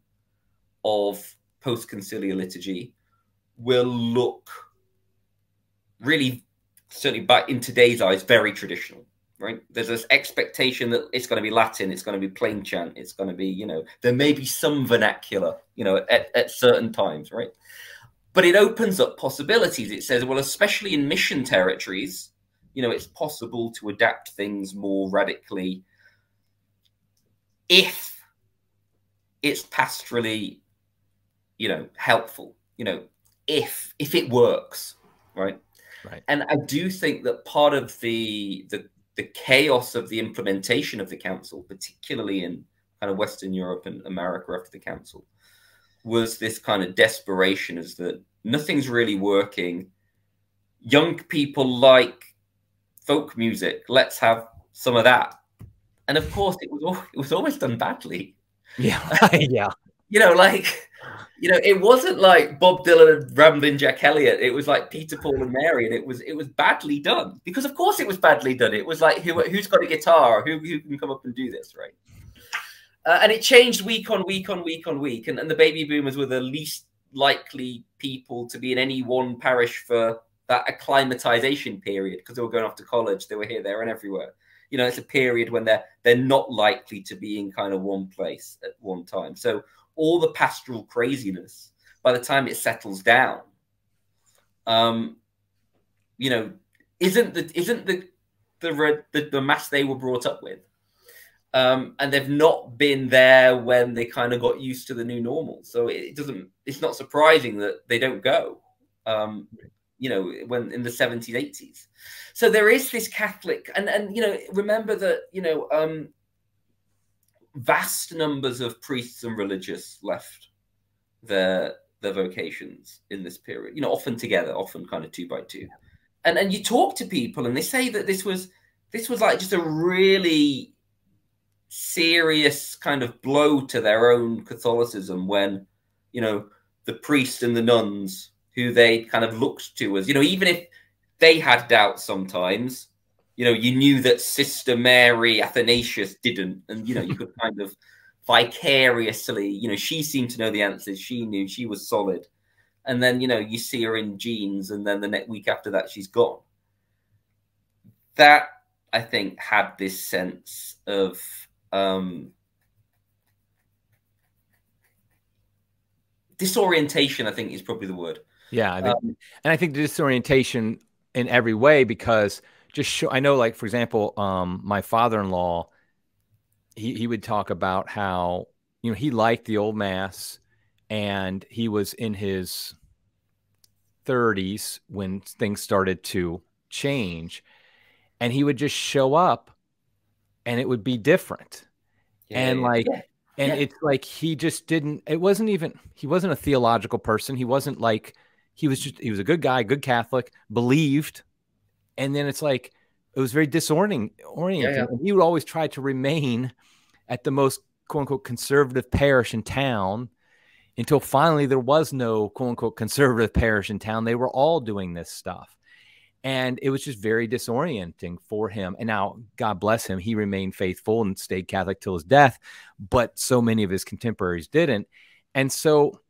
of post-conciliar liturgy will look really, certainly back in today's eyes, very traditional right? There's this expectation that it's going to be Latin, it's going to be plain chant, it's going to be, you know, there may be some vernacular, you know, at, at certain times, right? But it opens up possibilities. It says, well, especially in mission territories, you know, it's possible to adapt things more radically if it's pastorally, you know, helpful, you know, if if it works, right? Right. And I do think that part of the the the chaos of the implementation of the council, particularly in kind of Western Europe and America after the council, was this kind of desperation as that nothing's really working. Young people like folk music. Let's have some of that. And of course, it was it was always done badly. Yeah, yeah. You know, like you know, it wasn't like Bob Dylan and Ramblin' Jack Elliott. It was like Peter, Paul, and Mary, and it was it was badly done because, of course, it was badly done. It was like who who's got a guitar? Who who can come up and do this, right? Uh, and it changed week on week on week on week, and, and the baby boomers were the least likely people to be in any one parish for that acclimatization period because they were going off to college. They were here, there, and everywhere. You know, it's a period when they're they're not likely to be in kind of one place at one time. So all the pastoral craziness by the time it settles down um you know isn't the isn't the the the, the mass they were brought up with um and they've not been there when they kind of got used to the new normal so it doesn't it's not surprising that they don't go um you know when in the 70s 80s so there is this catholic and and you know remember that you know um vast numbers of priests and religious left their their vocations in this period. You know, often together, often kind of two by two. And and you talk to people, and they say that this was this was like just a really serious kind of blow to their own Catholicism when, you know, the priests and the nuns who they kind of looked to as, you know, even if they had doubts sometimes, you know, you knew that Sister Mary Athanasius didn't, and you know, you could kind of vicariously, you know, she seemed to know the answers. She knew she was solid, and then you know, you see her in jeans, and then the next week after that, she's gone. That I think had this sense of um, disorientation. I think is probably the word. Yeah, I think, um, and I think the disorientation in every way because just show i know like for example um my father-in-law he, he would talk about how you know he liked the old mass and he was in his 30s when things started to change and he would just show up and it would be different yeah, and like yeah, and yeah. it's like he just didn't it wasn't even he wasn't a theological person he wasn't like he was just he was a good guy good catholic believed and then it's like it was very disorienting. Orienting. Yeah, yeah. And he would always try to remain at the most quote unquote conservative parish in town until finally there was no quote unquote conservative parish in town. They were all doing this stuff. And it was just very disorienting for him. And now, God bless him, he remained faithful and stayed Catholic till his death. But so many of his contemporaries didn't. And so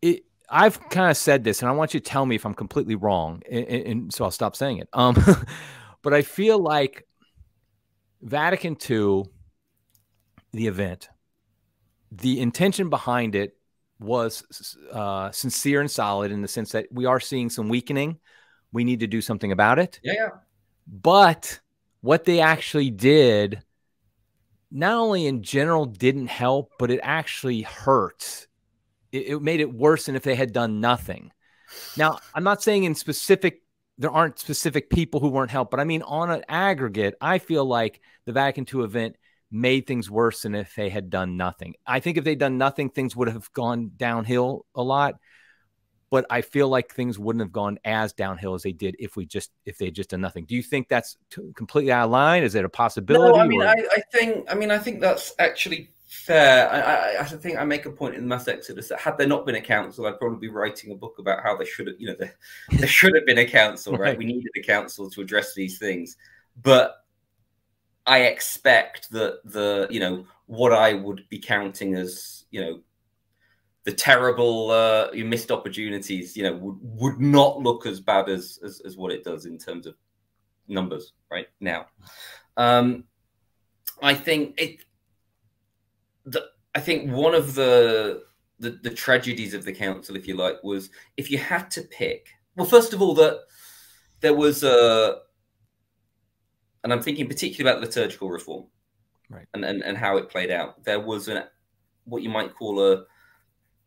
it, I've kind of said this, and I want you to tell me if I'm completely wrong, and, and so I'll stop saying it. Um, but I feel like Vatican II, the event, the intention behind it was uh, sincere and solid in the sense that we are seeing some weakening. We need to do something about it. Yeah. But what they actually did not only in general didn't help, but it actually hurts. It, it made it worse than if they had done nothing. Now, I'm not saying in specific, there aren't specific people who weren't helped, but I mean, on an aggregate, I feel like the Vatican II event made things worse than if they had done nothing. I think if they'd done nothing, things would have gone downhill a lot. But I feel like things wouldn't have gone as downhill as they did if we just if they just done nothing. Do you think that's completely out of line? Is it a possibility? No, I mean, I, I, think I mean I think that's actually fair. I, I, I, think I make a point in Mass Exodus that had there not been a council, I'd probably be writing a book about how there should have, you know, there, there should have been a council, right? right? We needed a council to address these things, but I expect that the you know what I would be counting as you know the terrible uh, missed opportunities you know would, would not look as bad as, as, as what it does in terms of numbers right now. Um, I think it. The, I think one of the, the the tragedies of the council, if you like, was if you had to pick. Well, first of all, that there was a and I'm thinking particularly about liturgical reform, right, and, and and how it played out. There was an what you might call a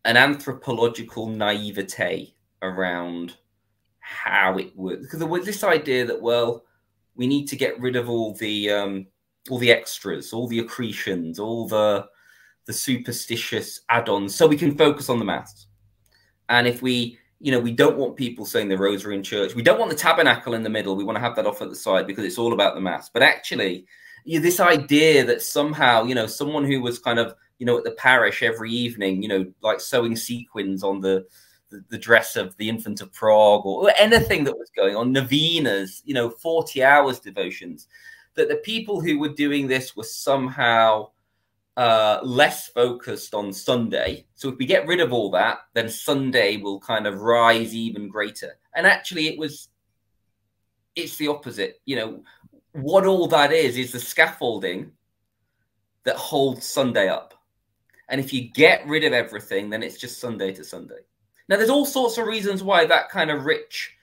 an anthropological naivete around how it works because there was this idea that well we need to get rid of all the um, all the extras, all the accretions, all the the superstitious add-ons, so we can focus on the mass And if we you know, we don't want people saying the rosary in church. We don't want the tabernacle in the middle. We want to have that off at the side because it's all about the mass. But actually, you know, this idea that somehow, you know, someone who was kind of, you know, at the parish every evening, you know, like sewing sequins on the, the, the dress of the infant of Prague or anything that was going on, novenas, you know, 40 hours devotions, that the people who were doing this were somehow uh, less focused on Sunday. So if we get rid of all that, then Sunday will kind of rise even greater. And actually, it was, it's the opposite. You know, what all that is, is the scaffolding that holds Sunday up. And if you get rid of everything, then it's just Sunday to Sunday. Now, there's all sorts of reasons why that kind of rich,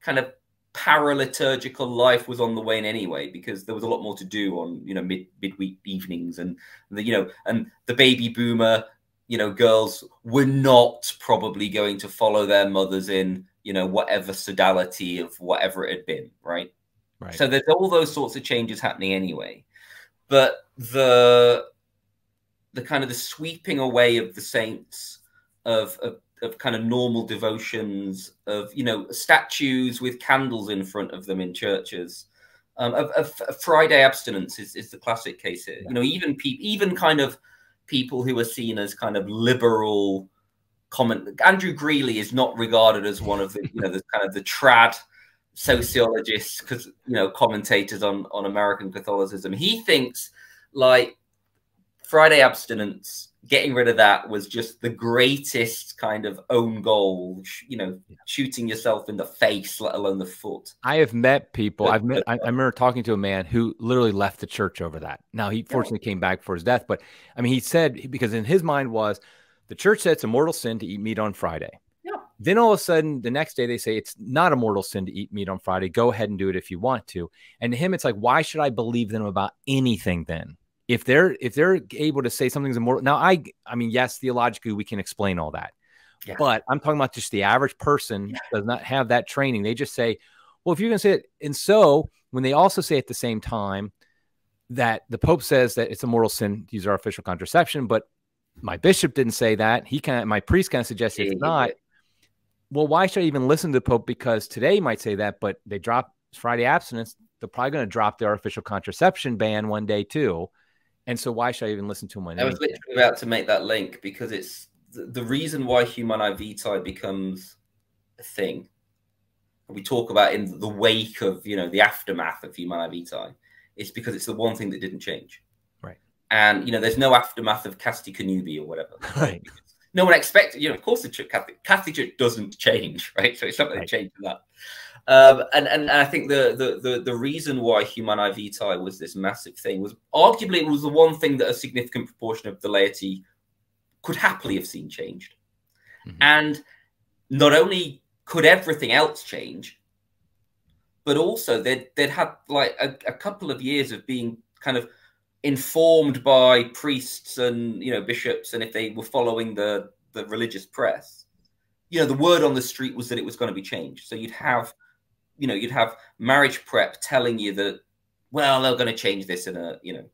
kind of paraliturgical life was on the wane anyway because there was a lot more to do on you know mid midweek evenings and the you know and the baby boomer you know girls were not probably going to follow their mothers in you know whatever sodality of whatever it had been right? Right. So there's all those sorts of changes happening anyway. But the the kind of the sweeping away of the saints of, of of kind of normal devotions of you know statues with candles in front of them in churches. Um, of, of, of, friday abstinence is, is the classic case here. Yeah. you know even people even kind of people who are seen as kind of liberal comment andrew greeley is not regarded as one of the you know the kind of the trad sociologists because you know commentators on on american catholicism. He thinks like friday abstinence getting rid of that was just the greatest kind of own goal you know shooting yourself in the face let alone the foot. I have met people i've met I, I, remember talking to a man who literally left the church over that. Now he fortunately came back for his death but i mean he said because in his mind was the church said it's a mortal sin to eat meat on friday. Yeah. then all of a sudden the next day they say it's not a mortal sin to eat meat on friday. Go ahead and do it if you want to. And to him it's like why should i believe them about anything then if they're if they're able to say something's immortal now i i mean yes theologically we can explain all that yeah. but i'm talking about just the average person yeah. does not have that training. They just say well if you're going to say it and so when they also say at the same time that the pope says that it's a mortal sin to use artificial contraception but my bishop didn't say that. He kind of my priest kind of suggested it's not. Well why should i even listen to the pope? Because today might say that but they drop friday abstinence they're probably going to drop the artificial contraception ban one day too and so, why should I even listen to him? I was literally about to make that link because it's the, the reason why Humanae Vitae becomes a thing. We talk about in the wake of you know the aftermath of Humanae Vitae, is because it's the one thing that didn't change. Right. And you know, there's no aftermath of Casti Connubii or whatever. Right. No one expected, you know, of course the Catholic, Catholic Church doesn't change, right? So it's not going right. to change that. Um, and, and, and I think the, the, the the reason why Humanae Vitae was this massive thing was arguably it was the one thing that a significant proportion of the laity could happily have seen changed. Mm-hmm. And not only could everything else change, but also they'd, they'd had like a, a couple of years of being kind of informed by priests and you know bishops, and if they were following the the religious press, you know, the word on the street was that it was going to be changed. So you'd have, you know, you'd have marriage prep telling you that, well, they're going to change this in a, you know,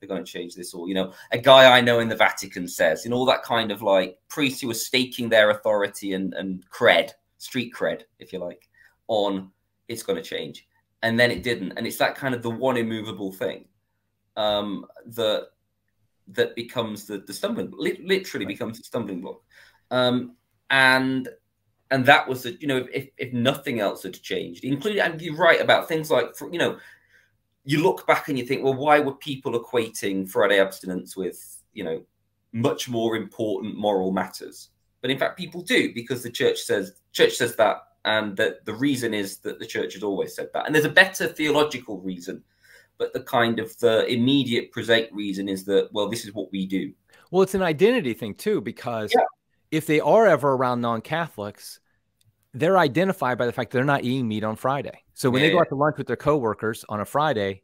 they're going to change this, or you know, a guy I know in the Vatican says, you know, all that kind of like priests who are staking their authority and and cred, street cred, if you like, on it's going to change, and then it didn't, and it's that kind of the one immovable thing um, that that becomes the, the stumbling li literally becomes the stumbling block. Um, and and that was the you know if, if nothing else had changed including and you're right about things like you know you look back and you think well why were people equating friday abstinence with you know much more important moral matters? But in fact people do because the church says church says that and that the reason is that the church has always said that. And there's a better theological reason but the kind of the immediate prosaic reason is that well this is what we do. Well it's an identity thing too because yeah. If they are ever around non-catholics they're identified by the fact that they're not eating meat on friday so when yeah, they go out to lunch with their coworkers on a friday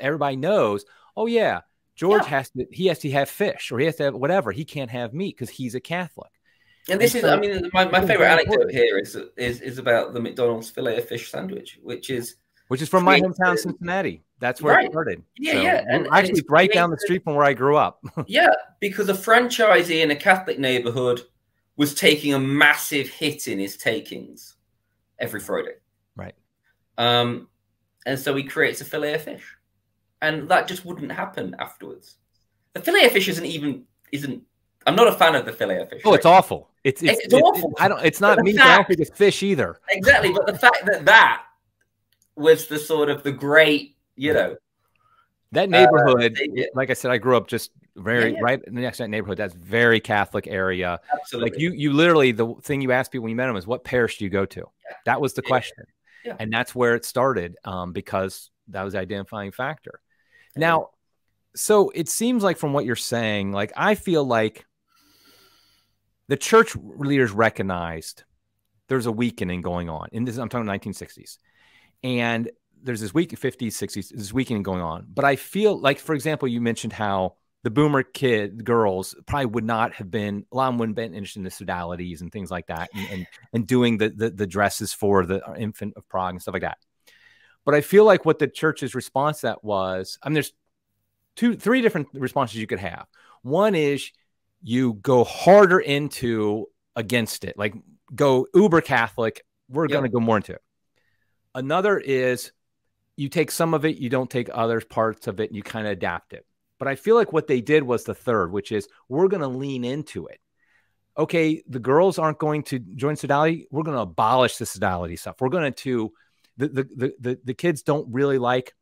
everybody knows oh yeah george has to he has to have fish or he has to have whatever he can't have meat because he's a catholic and this and is, I mean, my, my favorite anecdote here is, is is about the McDonald's filet of fish sandwich, which is which is from my hometown, Cincinnati. That's where right. it started. Yeah, so, yeah. And, actually, and right down the street from where I grew up. yeah, because a franchisee in a Catholic neighborhood was taking a massive hit in his takings every Friday. Right. Um, and so he creates a fillet of fish, and that just wouldn't happen afterwards. The fillet of fish isn't even isn't. I'm not a fan of the fillet of fish. Oh, right? it's awful. It's it's, it's, awful. I don't. It's not meat. Fact, I don't think it's fish either. Exactly, but the fact that that was the sort of the great you know. That neighborhood, uh, like I said, I grew up just very yeah, yeah. right in the next neighborhood. That's very Catholic area. Absolutely. Like you, you literally the thing you asked people when you met them is what parish do you go to? Yeah. That was the question, and that's where it started um, because that was the identifying factor. Now, so it seems like from what you're saying, like I feel like the church leaders recognized there's a weakening going on in this. I'm talking 1960s, and there's this week 50s 60s this weekend going on but i feel like for example you mentioned how the boomer kid girls probably would not have been a lot of them wouldn't been interested in the sodalities and things like that and, and, and doing the, the, the dresses for the uh, infant of prague and stuff like that but i feel like what the church's response to that was i mean there's two three different responses you could have one is you go harder into against it like go uber catholic we're yep. going to go more into it another is you take some of it, you don't take other parts of it, and you kind of adapt it. But I feel like what they did was the third, which is we're going to lean into it. Okay, the girls aren't going to join sodality. We're going to abolish the sodality stuff. We're going to the the the the, the kids don't really like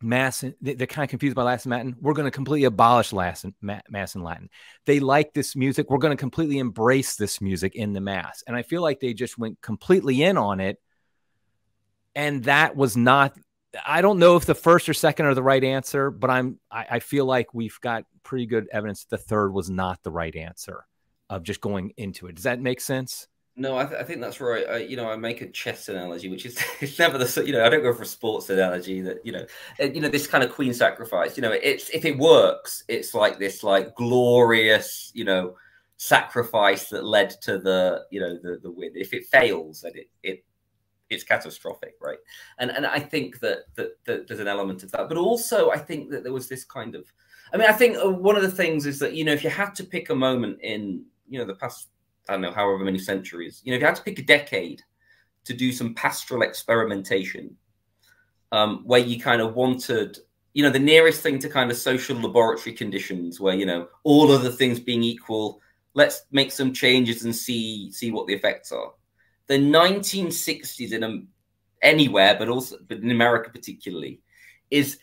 mass. They're kind of confused by Latin and Latin. We're going to completely abolish Latin, mass and Latin. They like this music. We're going to completely embrace this music in the mass. And I feel like they just went completely in on it and that was not I don't know if the first or second are the right answer, but I'm I, I feel like we've got pretty good evidence that the third was not the right answer of just going into it. Does that make sense? No, I, th- I think that's right. I, you know, I make a chess analogy, which is it's never the you know I don't go for a sports analogy that you know you know this kind of queen sacrifice. You know, it's if it works, it's like this like glorious you know sacrifice that led to the you know the the win. If it fails, then it it it's catastrophic, right? And and I think that, that, that there's an element of that, but also I think that there was this kind of, I mean, I think uh, one of the things is that you know if you had to pick a moment in you know the past I don't know however many centuries, you know if you had to pick a decade to do some pastoral experimentation, um, where you kind of wanted you know the nearest thing to kind of social laboratory conditions where you know all other things being equal let's make some changes and see see what the effects are the 1960s in um, anywhere, but also but in America particularly, is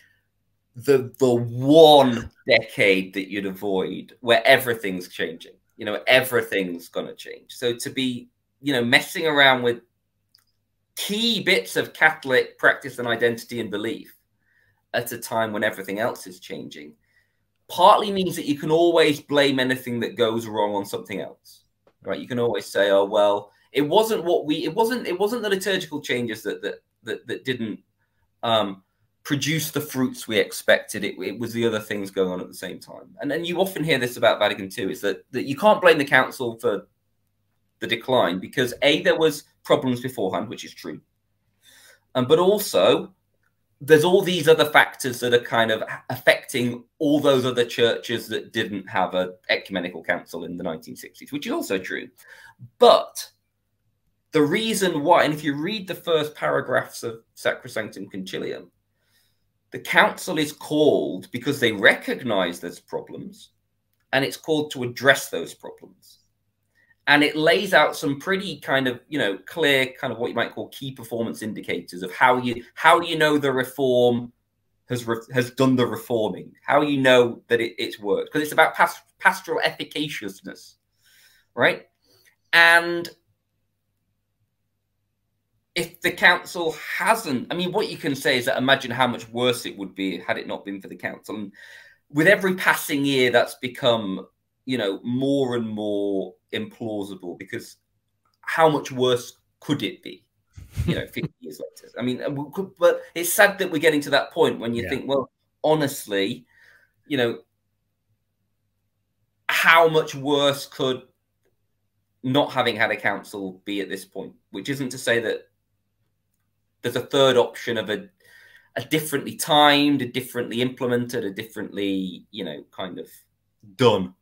the the one decade that you'd avoid where everything's changing. You know, everything's gonna change. So to be, you know, messing around with key bits of Catholic practice and identity and belief at a time when everything else is changing partly means that you can always blame anything that goes wrong on something else right you can always say oh well it wasn't what we it wasn't it wasn't the liturgical changes that that that, that didn't um produce the fruits we expected. It, it, was the other things going on at the same time. And then you often hear this about Vatican II is that, that you can't blame the council for the decline because A, there was problems beforehand, which is true. Um, but also there's all these other factors that are kind of affecting all those other churches that didn't have an ecumenical council in the 1960s, which is also true. But the reason why, and if you read the first paragraphs of Sacrosanctum Concilium, the council is called because they recognize there's problems and it's called to address those problems. And it lays out some pretty kind of, you know, clear kind of what you might call key performance indicators of how you how you know the reform has has done the reforming, how you know that it, it's worked, because it's about past, pastoral efficaciousness, right? And if the council hasn't, I mean, what you can say is that imagine how much worse it would be had it not been for the council. And with every passing year, that's become, you know, more and more implausible because how much worse could it be? You know, 50 years later. I mean, but it's sad that we're getting to that point when you yeah. think, well, honestly, you know, how much worse could not having had a council be at this point? Which isn't to say that there's a third option of a a differently timed, a differently implemented, a differently, you know, kind of done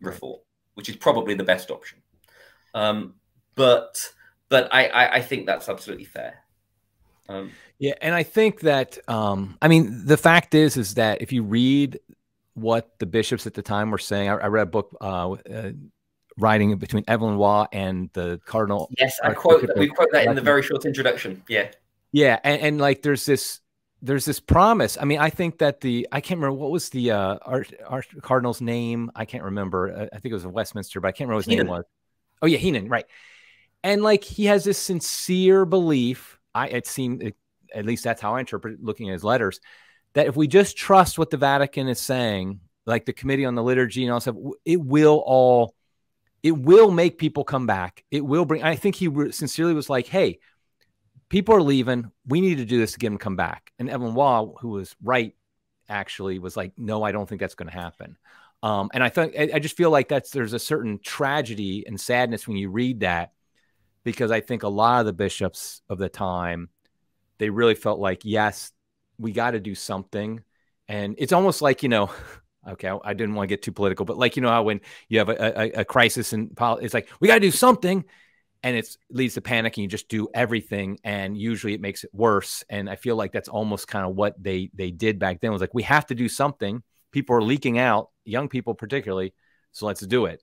reform, which is probably the best option. Um, but but I, I, I think that's absolutely fair. Um, yeah, and I think that um, I mean the fact is is that if you read what the bishops at the time were saying, I, I read a book uh, uh, writing between Evelyn Waugh and the cardinal. Yes, I quote we quote that in the very short introduction. Yeah. Yeah, and, and like there's this there's this promise. I mean, I think that the I can't remember what was the uh our, cardinal's name. I can't remember. I think it was in Westminster, but I can't remember what his Heenan. name was. Oh yeah, Heenan, right? And like he has this sincere belief. I it seemed it, at least that's how I interpret it, looking at his letters, that if we just trust what the Vatican is saying, like the Committee on the Liturgy and all stuff, it will all, it will make people come back. It will bring. I think he sincerely was like, hey people are leaving. We need to do this to get them to come back. And Evelyn Waugh, who was right, actually was like, no, I don't think that's going to happen. Um, and I think I, just feel like that's there's a certain tragedy and sadness when you read that, because I think a lot of the bishops of the time, they really felt like, yes, we got to do something. And it's almost like, you know, okay, I, I didn't want to get too political, but like, you know, how when you have a, a, a crisis and it's like, we got to do something and it leads to panic and you just do everything and usually it makes it worse and i feel like that's almost kind of what they they did back then it was like we have to do something people are leaking out young people particularly so let's do it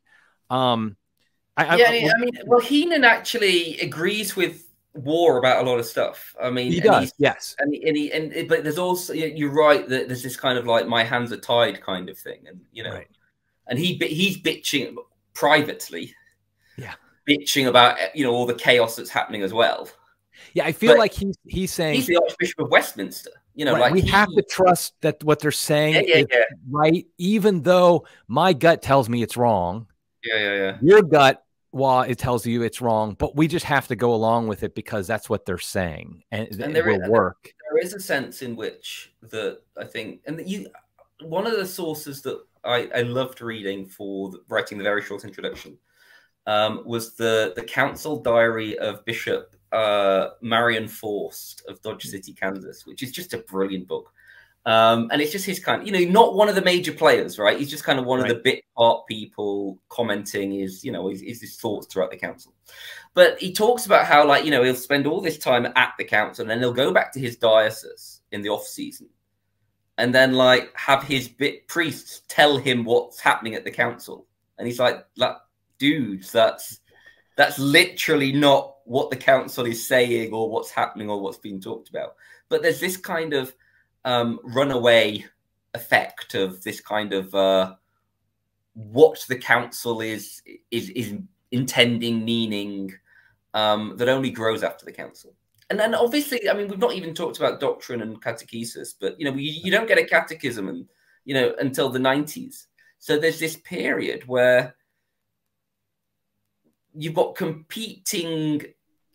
um I, yeah I, I mean well heenan actually agrees with Waugh about a lot of stuff. I mean, he does, yes. And, and he and but there's also you're right that there's this kind of like my hands are tied kind of thing, and you know, right. and he he's bitching privately, yeah, bitching about you know all the chaos that's happening as well. Yeah, I feel but like he's he's saying he's the Archbishop of Westminster. You know, right. like we he, have to trust that what they're saying yeah, yeah, yeah. right, even though my gut tells me it's wrong. Yeah, yeah, yeah. Your gut, well, it tells you it's wrong, but we just have to go along with it because that's what they're saying, and, and there it will work. There is a sense in which that I think, and you, one of the sources that I, I loved reading for writing the very short introduction um, was the the council diary of Bishop uh, Marion Forst of Dodge City, Kansas, which is just a brilliant book. Um, and it's just his kind, you know, not one of the major players, right? He's just kind of one right. of the bit part people commenting his, you know, his, his thoughts throughout the council. But he talks about how, like, you know, he'll spend all this time at the council and then he'll go back to his diocese in the off season and then, like, have his bit priests tell him what's happening at the council. And he's like, like dudes. That's that's literally not what the council is saying or what's happening or what's being talked about. But there's this kind of um, runaway effect of this kind of uh, what the council is is is intending, meaning um, that only grows after the council. And then obviously, I mean, we've not even talked about doctrine and catechesis, but you know, you, you don't get a catechism and you know until the 90s. So there's this period where you've got competing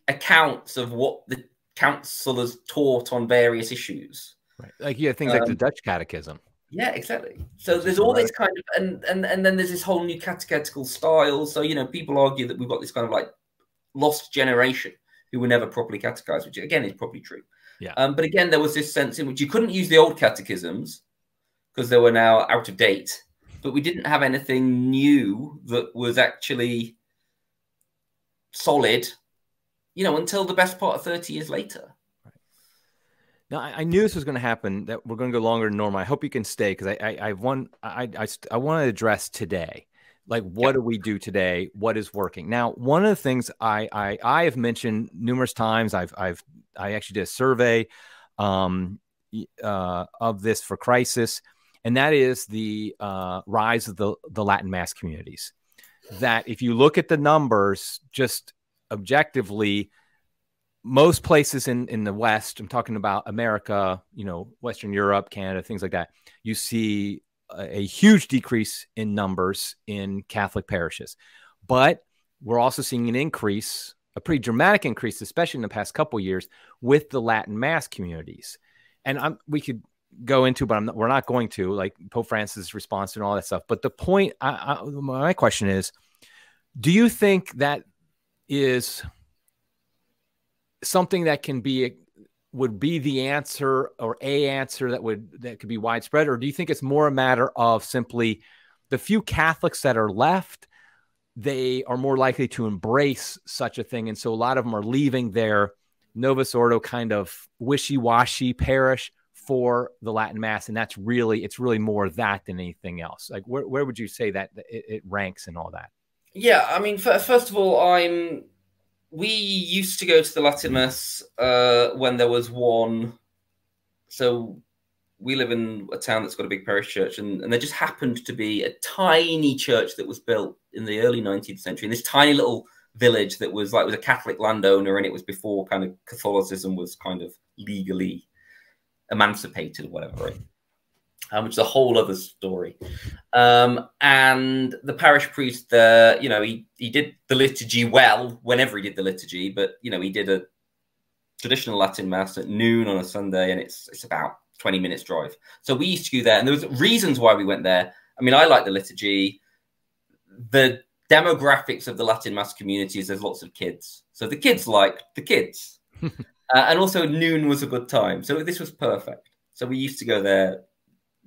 accounts of what the council has taught on various issues. Right. Like yeah, things um, like the um, Dutch Catechism. Yeah, exactly. So there's all this kind of and and and then there's this whole new catechetical style. So you know, people argue that we've got this kind of like lost generation who were never properly catechized, which again is probably true. Yeah. Um, but again, there was this sense in which you couldn't use the old catechisms because they were now out of date. But we didn't have anything new that was actually solid, you know, until the best part of 30 years later. Now I, I, knew this was going to happen. That we're going to go longer than normal. I hope you can stay because I, I, I want I, I, I want to address today, like what do we do today? What is working? Now, one of the things I, I, I have mentioned numerous times. I've, I've, I actually did a survey, um, uh, of this for crisis, and that is the uh, rise of the the Latin mass communities. That if you look at the numbers, just objectively most places in in the west i'm talking about america you know western europe canada things like that you see a, a, huge decrease in numbers in catholic parishes. But we're also seeing an increase a pretty dramatic increase especially in the past couple years with the latin mass communities. And I'm, we could go into but not, we're not going to like pope francis response and all that stuff. But the point I, I, my question is do you think that is something that can be would be the answer or a answer that would that could be widespread? Or do you think it's more a matter of simply the few catholics that are left they are more likely to embrace such a thing? And so a lot of them are leaving their novus ordo kind of wishy-washy parish for the latin mass and that's really it's really more that than anything else like where, where would you say that it, it ranks and all that yeah i mean first of all i'm we used to go to the Latin Mass uh, when there was one. So we live in a town that's got a big parish church, and, and there just happened to be a tiny church that was built in the early 19th century in this tiny little village that was like was a Catholic landowner, and it was before kind of Catholicism was kind of legally emancipated or whatever. Right? um, which is a whole other story. Um, and the parish priest, uh, you know, he, he did the liturgy well whenever he did the liturgy, but, you know, he did a traditional Latin mass at noon on a Sunday, and it's, it's about 20 minutes drive. So we used to go there, and there was reasons why we went there. I mean, I like the liturgy. The demographics of the Latin mass communities, there's lots of kids. So the kids like the kids. uh, and also noon was a good time. So this was perfect. So we used to go there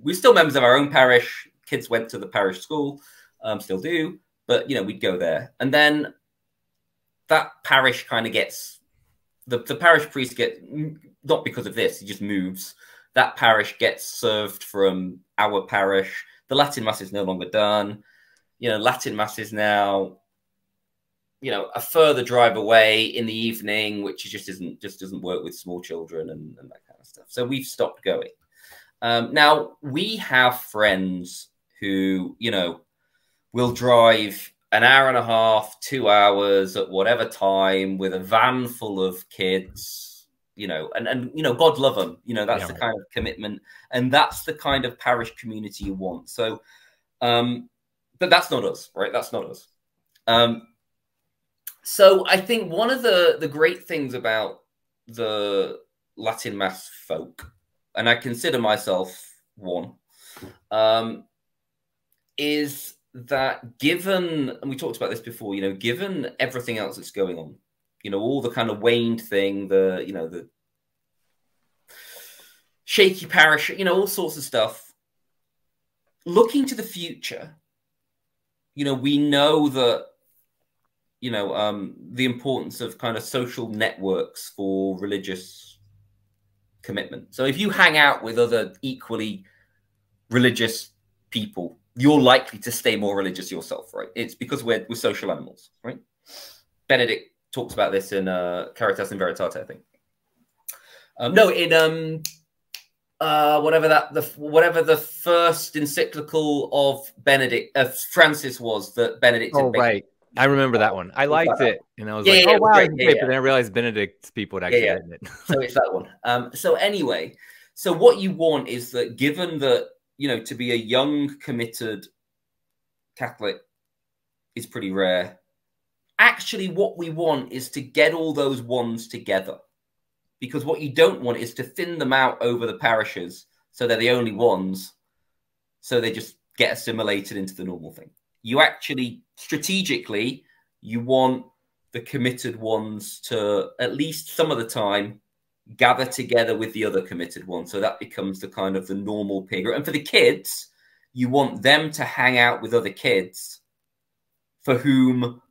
we're still members of our own parish. Kids went to the parish school, um, still do, but you know we'd go there, and then that parish kind of gets the the parish priest gets, not because of this, he just moves. That parish gets served from our parish. The Latin mass is no longer done. You know, Latin mass is now you know a further drive away in the evening which just isn't just doesn't work with small children and, and that kind of stuff so we've stopped going um, now, we have friends who, you know, will drive an hour and a half, two hours at whatever time with a van full of kids, you know, and, and you know, God love them. You know, that's yeah, the kind of commitment. And that's the kind of parish community you want. So, um, but that's not us, right? That's not us. Um, so I think one of the, the great things about the Latin Mass folk and I consider myself one, um, is that given, and we talked about this before, you know, given everything else that's going on, you know, all the kind of waned thing, the, you know, the shaky parish, you know, all sorts of stuff. Looking to the future, you know, we know that, you know, um, the importance of kind of social networks for religious commitment. So if you hang out with other equally religious people, you're likely to stay more religious yourself, right? It's because we're, we're social animals, right? Benedict talks about this in uh, Caritas in Veritate, I think. Um, no, in um, uh, whatever that the whatever the first encyclical of Benedict uh, Francis was that Benedict. Oh right, I remember that one. I liked it, and I was yeah, like, yeah, "Oh wow!" Great, yeah, but then I realized Benedict's people would actually yeah, it. so it's that one. Um, so anyway, so what you want is that, given that you know, to be a young, committed Catholic is pretty rare. Actually, what we want is to get all those ones together. because what you don't want is to thin them out over the parishes so they're the only ones, so they just get assimilated into the normal thing. You actually strategically you want the committed ones to at least some of the time gather together with the other committed ones. So that becomes the kind of the normal pig. And for the kids, you want them to hang out with other kids for whom,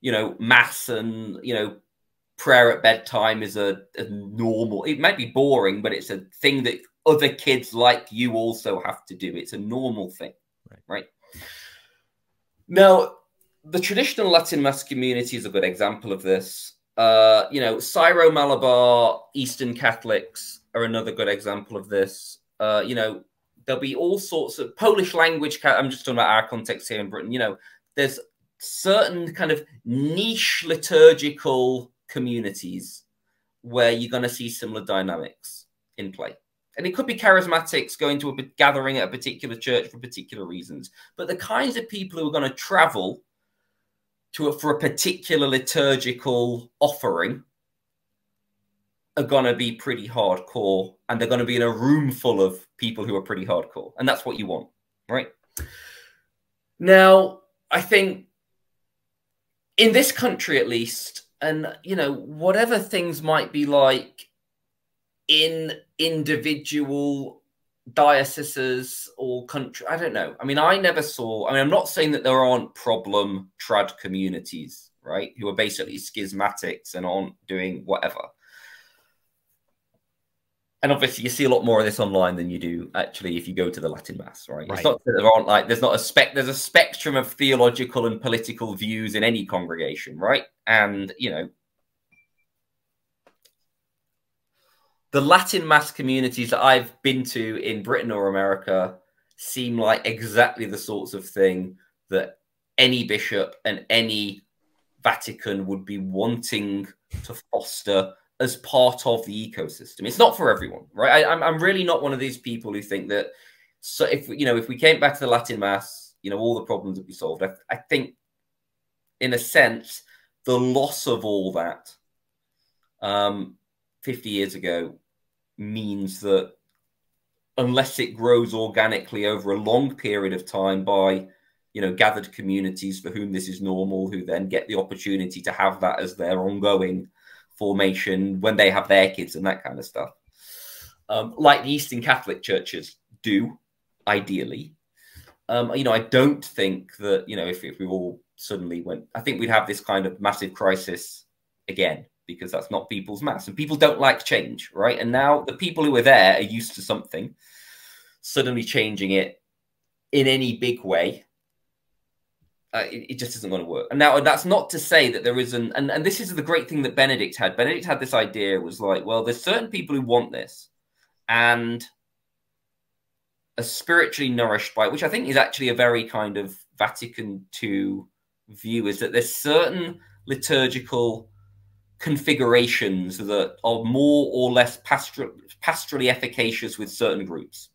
you know, mass and, you know, prayer at bedtime is a, a normal, it might be boring, but it's a thing that other kids like you also have to do. It's a normal thing, right? right? Now, the traditional Latin Mass community is a good example of this. Uh, you know, Syro Malabar Eastern Catholics are another good example of this. Uh, you know, there'll be all sorts of Polish language. I'm just talking about our context here in Britain. You know, there's certain kind of niche liturgical communities where you're going to see similar dynamics in play. And it could be charismatics going to a gathering at a particular church for particular reasons. But the kinds of people who are going to travel to a, for a particular liturgical offering are going to be pretty hardcore and they're going to be in a room full of people who are pretty hardcore. And that's what you want, right? Now, I think in this country at least, and you know, whatever things might be like in individual dioceses or country. I don't know. I mean, I never saw. I mean, I'm not saying that there aren't problem trad communities, right? Who are basically schismatics and aren't doing whatever. And obviously, you see a lot more of this online than you do actually if you go to the Latin Mass, right? right. It's not that there aren't like there's not a spec there's a spectrum of theological and political views in any congregation, right? And you know, the Latin mass communities that I've been to in Britain or America seem like exactly the sorts of thing that any bishop and any Vatican would be wanting to foster as part of the ecosystem. It's not for everyone, right? I, am I'm, I'm really not one of these people who think that. So if you know, if we came back to the Latin Mass, you know, all the problems would be solved. I, I think, in a sense, the loss of all that, um, 50 years ago means that unless it grows organically over a long period of time by you know gathered communities for whom this is normal who then get the opportunity to have that as their ongoing formation when they have their kids and that kind of stuff um, like the eastern catholic churches do ideally. Um, you know i don't think that you know if, if we all suddenly went i think we'd have this kind of massive crisis again because that's not people's mass. And people don't like change, right? And now the people who are there are used to something, suddenly changing it in any big way. Uh, it, it, just isn't going to work. And now that's not to say that there isn't, and, and this is the great thing that Benedict had. Benedict had this idea was like, well, there's certain people who want this and are spiritually nourished by it, which I think is actually a very kind of Vatican II view, is that there's certain liturgical configurations that are more or less pastoral, pastorally efficacious with certain groups.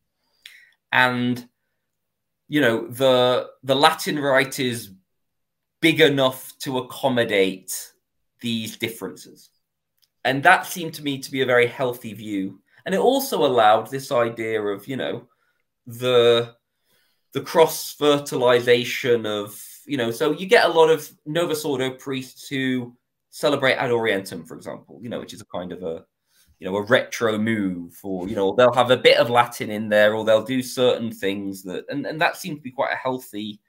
And you know, the the Latin rite is big enough to accommodate these differences. And that seemed to me to be a very healthy view. And it also allowed this idea of, you know, the the cross fertilization of, you know, so you get a lot of Novus Ordo priests who celebrate Ad Orientem, for example, you know, which is a kind of a you know a retro move, or you know they'll have a bit of Latin in there, or they'll do certain things that, and, and that seems to be quite a healthy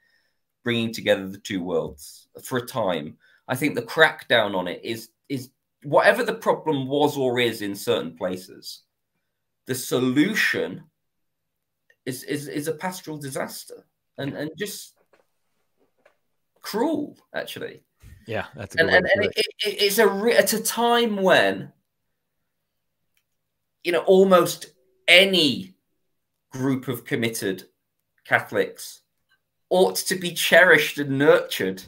bringing together the two worlds for a time. I think the crackdown on it is is whatever the problem was or is in certain places, the solution is is is a pastoral disaster and and just cruel actually yeah, that's and, and, and it, it, it's a it's a time when you know almost any group of committed Catholics ought to be cherished and nurtured,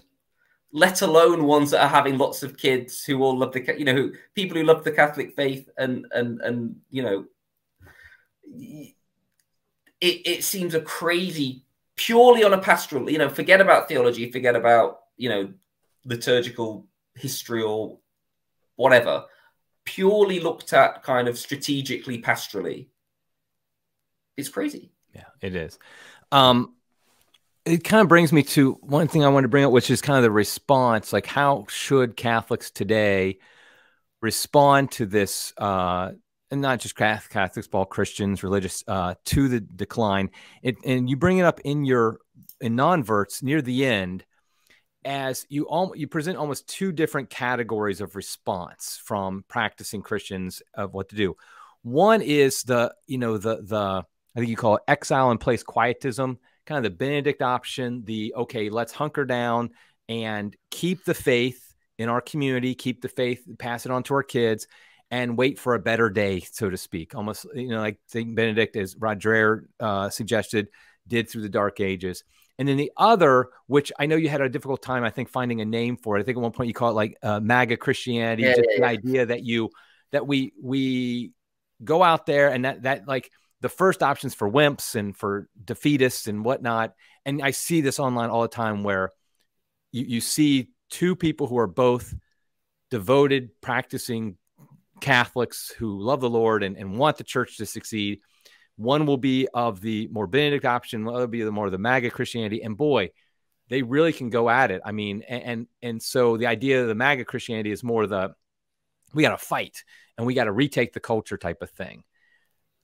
let alone ones that are having lots of kids who all love the you know who, people who love the Catholic faith and and and you know it, it seems a crazy purely on a pastoral you know forget about theology forget about you know liturgical history or whatever, purely looked at kind of strategically, pastorally, it's crazy. Yeah, it is. Um, it kind of brings me to one thing I want to bring up, which is kind of the response. Like, how should Catholics today respond to this? Uh, and not just Catholics, but all Christians, religious, uh, to the decline. It, and you bring it up in your in Nonverts near the end as you all you present almost two different categories of response from practicing Christians of what to do. One is the you know the the I think you call it exile in place quietism, kind of the Benedict option. The okay, let's hunker down and keep the faith in our community, keep the faith, pass it on to our kids, and wait for a better day, so to speak. Almost you know like Saint Benedict, as Roger uh, suggested, did through the Dark Ages. And then the other, which I know you had a difficult time, I think, finding a name for it. I think at one point you call it like uh, MAGA Christianity, yeah, just yeah, the yeah. idea that you that we we go out there and that that like the first options for wimps and for defeatists and whatnot. And I see this online all the time where you, you see two people who are both devoted, practicing Catholics who love the Lord and, and want the church to succeed one will be of the more Benedict option, one will be the more of the MAGA Christianity. And boy, they really can go at it. I mean, and and, and so the idea of the MAGA Christianity is more the we got to fight and we got to retake the culture type of thing.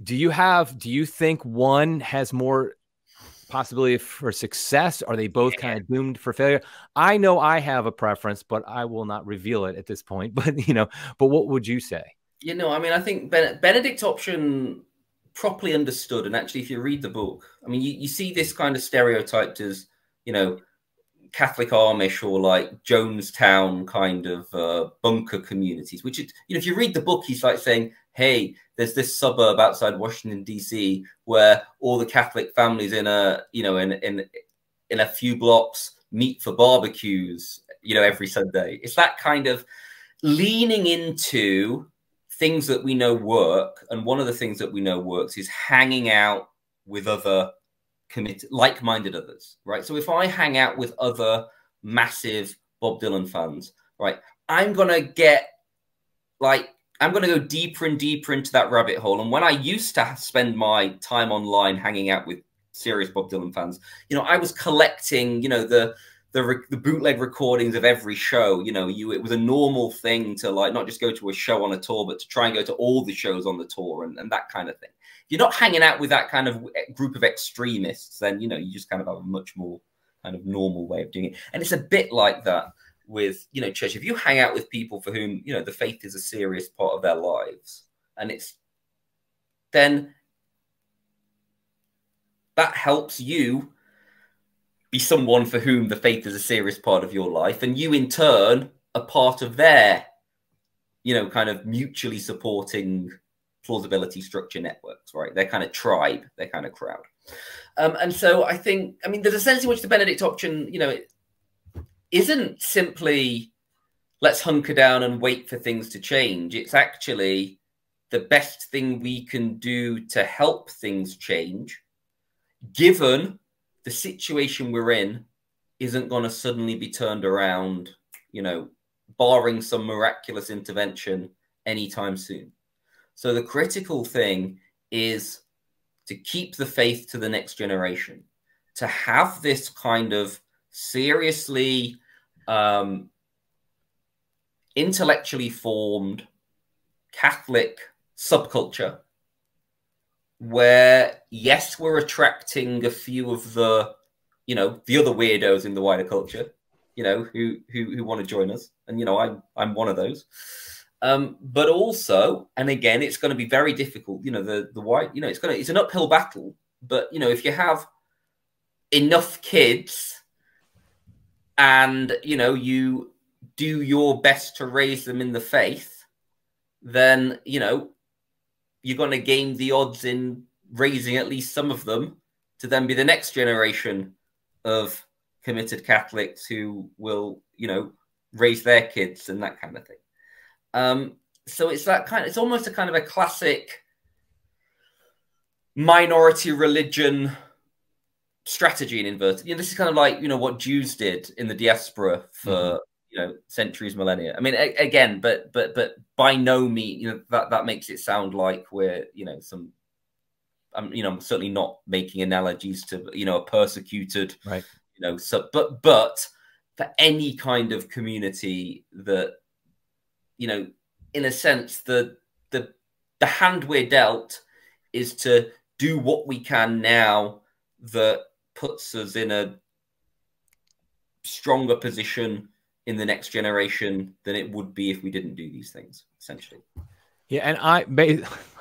Do you have? Do you think one has more possibility for success? Are they both kind of doomed for failure? I know I have a preference, but I will not reveal it at this point. But you know, but what would you say? You know, I mean, I think Benedict option properly understood, and actually, if you read the book, I mean, you, you see this kind of stereotyped as, you know, Catholic Amish or like Jonestown kind of uh, bunker communities, which, it, you know, if you read the book, he's like saying, hey, there's this suburb outside Washington, D.C., where all the Catholic families in a, you know, in, in, in a few blocks meet for barbecues, you know, every Sunday. It's that kind of leaning into things that we know work, and one of the things that we know works is hanging out with other committed, like-minded others, right? So if I hang out with other massive Bob Dylan fans, right, I'm gonna get like I'm to go deeper and deeper into that rabbit hole. And when I used to spend my time online hanging out with serious Bob Dylan fans, you know, I was collecting, you know, the the, the bootleg recordings of every show. You know, you it was a normal thing to like not just go to a show on a tour, but to try and go to all the shows on the tour and, and that kind of thing. You're not hanging out with that kind of group of extremists, then you know you just kind of have a much more kind of normal way of doing it. And it's a bit like that with you know church. If you hang out with people for whom you know the faith is a serious part of their lives, and it's then that helps you be someone for whom the faith is a serious part of your life, and you in turn are part of their, you know, kind of mutually supporting plausibility structure networks, right? They're kind of tribe, they're kind of crowd. Um, and so I think, I mean, there's a sense in which the Benedict option, you know, it isn't simply let's hunker down and wait for things to change. It's actually the best thing we can do to help things change, given the situation we're in isn't going to suddenly be turned around, you know, barring some miraculous intervention anytime soon. So the critical thing is to keep the faith to the next generation, to have this kind of seriously um, intellectually formed Catholic subculture where yes, we're attracting a few of the, you know, the other weirdos in the wider culture, you know, who who, who want to join us, and you know, I'm I'm one of those. Um, but also, and again, it's going to be very difficult. You know, the the white, you know, it's going to it's an uphill battle. But you know, if you have enough kids, and you know, you do your best to raise them in the faith, then you know you're going to gain the odds in raising at least some of them to then be the next generation of committed Catholics who will, you know, raise their kids and that kind of thing. Um, so it's that kind. Of, it's almost a kind of a classic minority religion strategy in inverted. You know, this is kind of like you know what Jews did in the diaspora for mm. You know centuries, millennia. I mean, again, but but but by no means, you know, that that makes it sound like we're you know some. I'm you know I'm certainly not making analogies to you know a persecuted right you know so but but for any kind of community that you know in a sense the the the hand we're dealt is to do what we can now that puts us in a stronger position in the next generation than it would be if we didn't do these things essentially. Yeah and i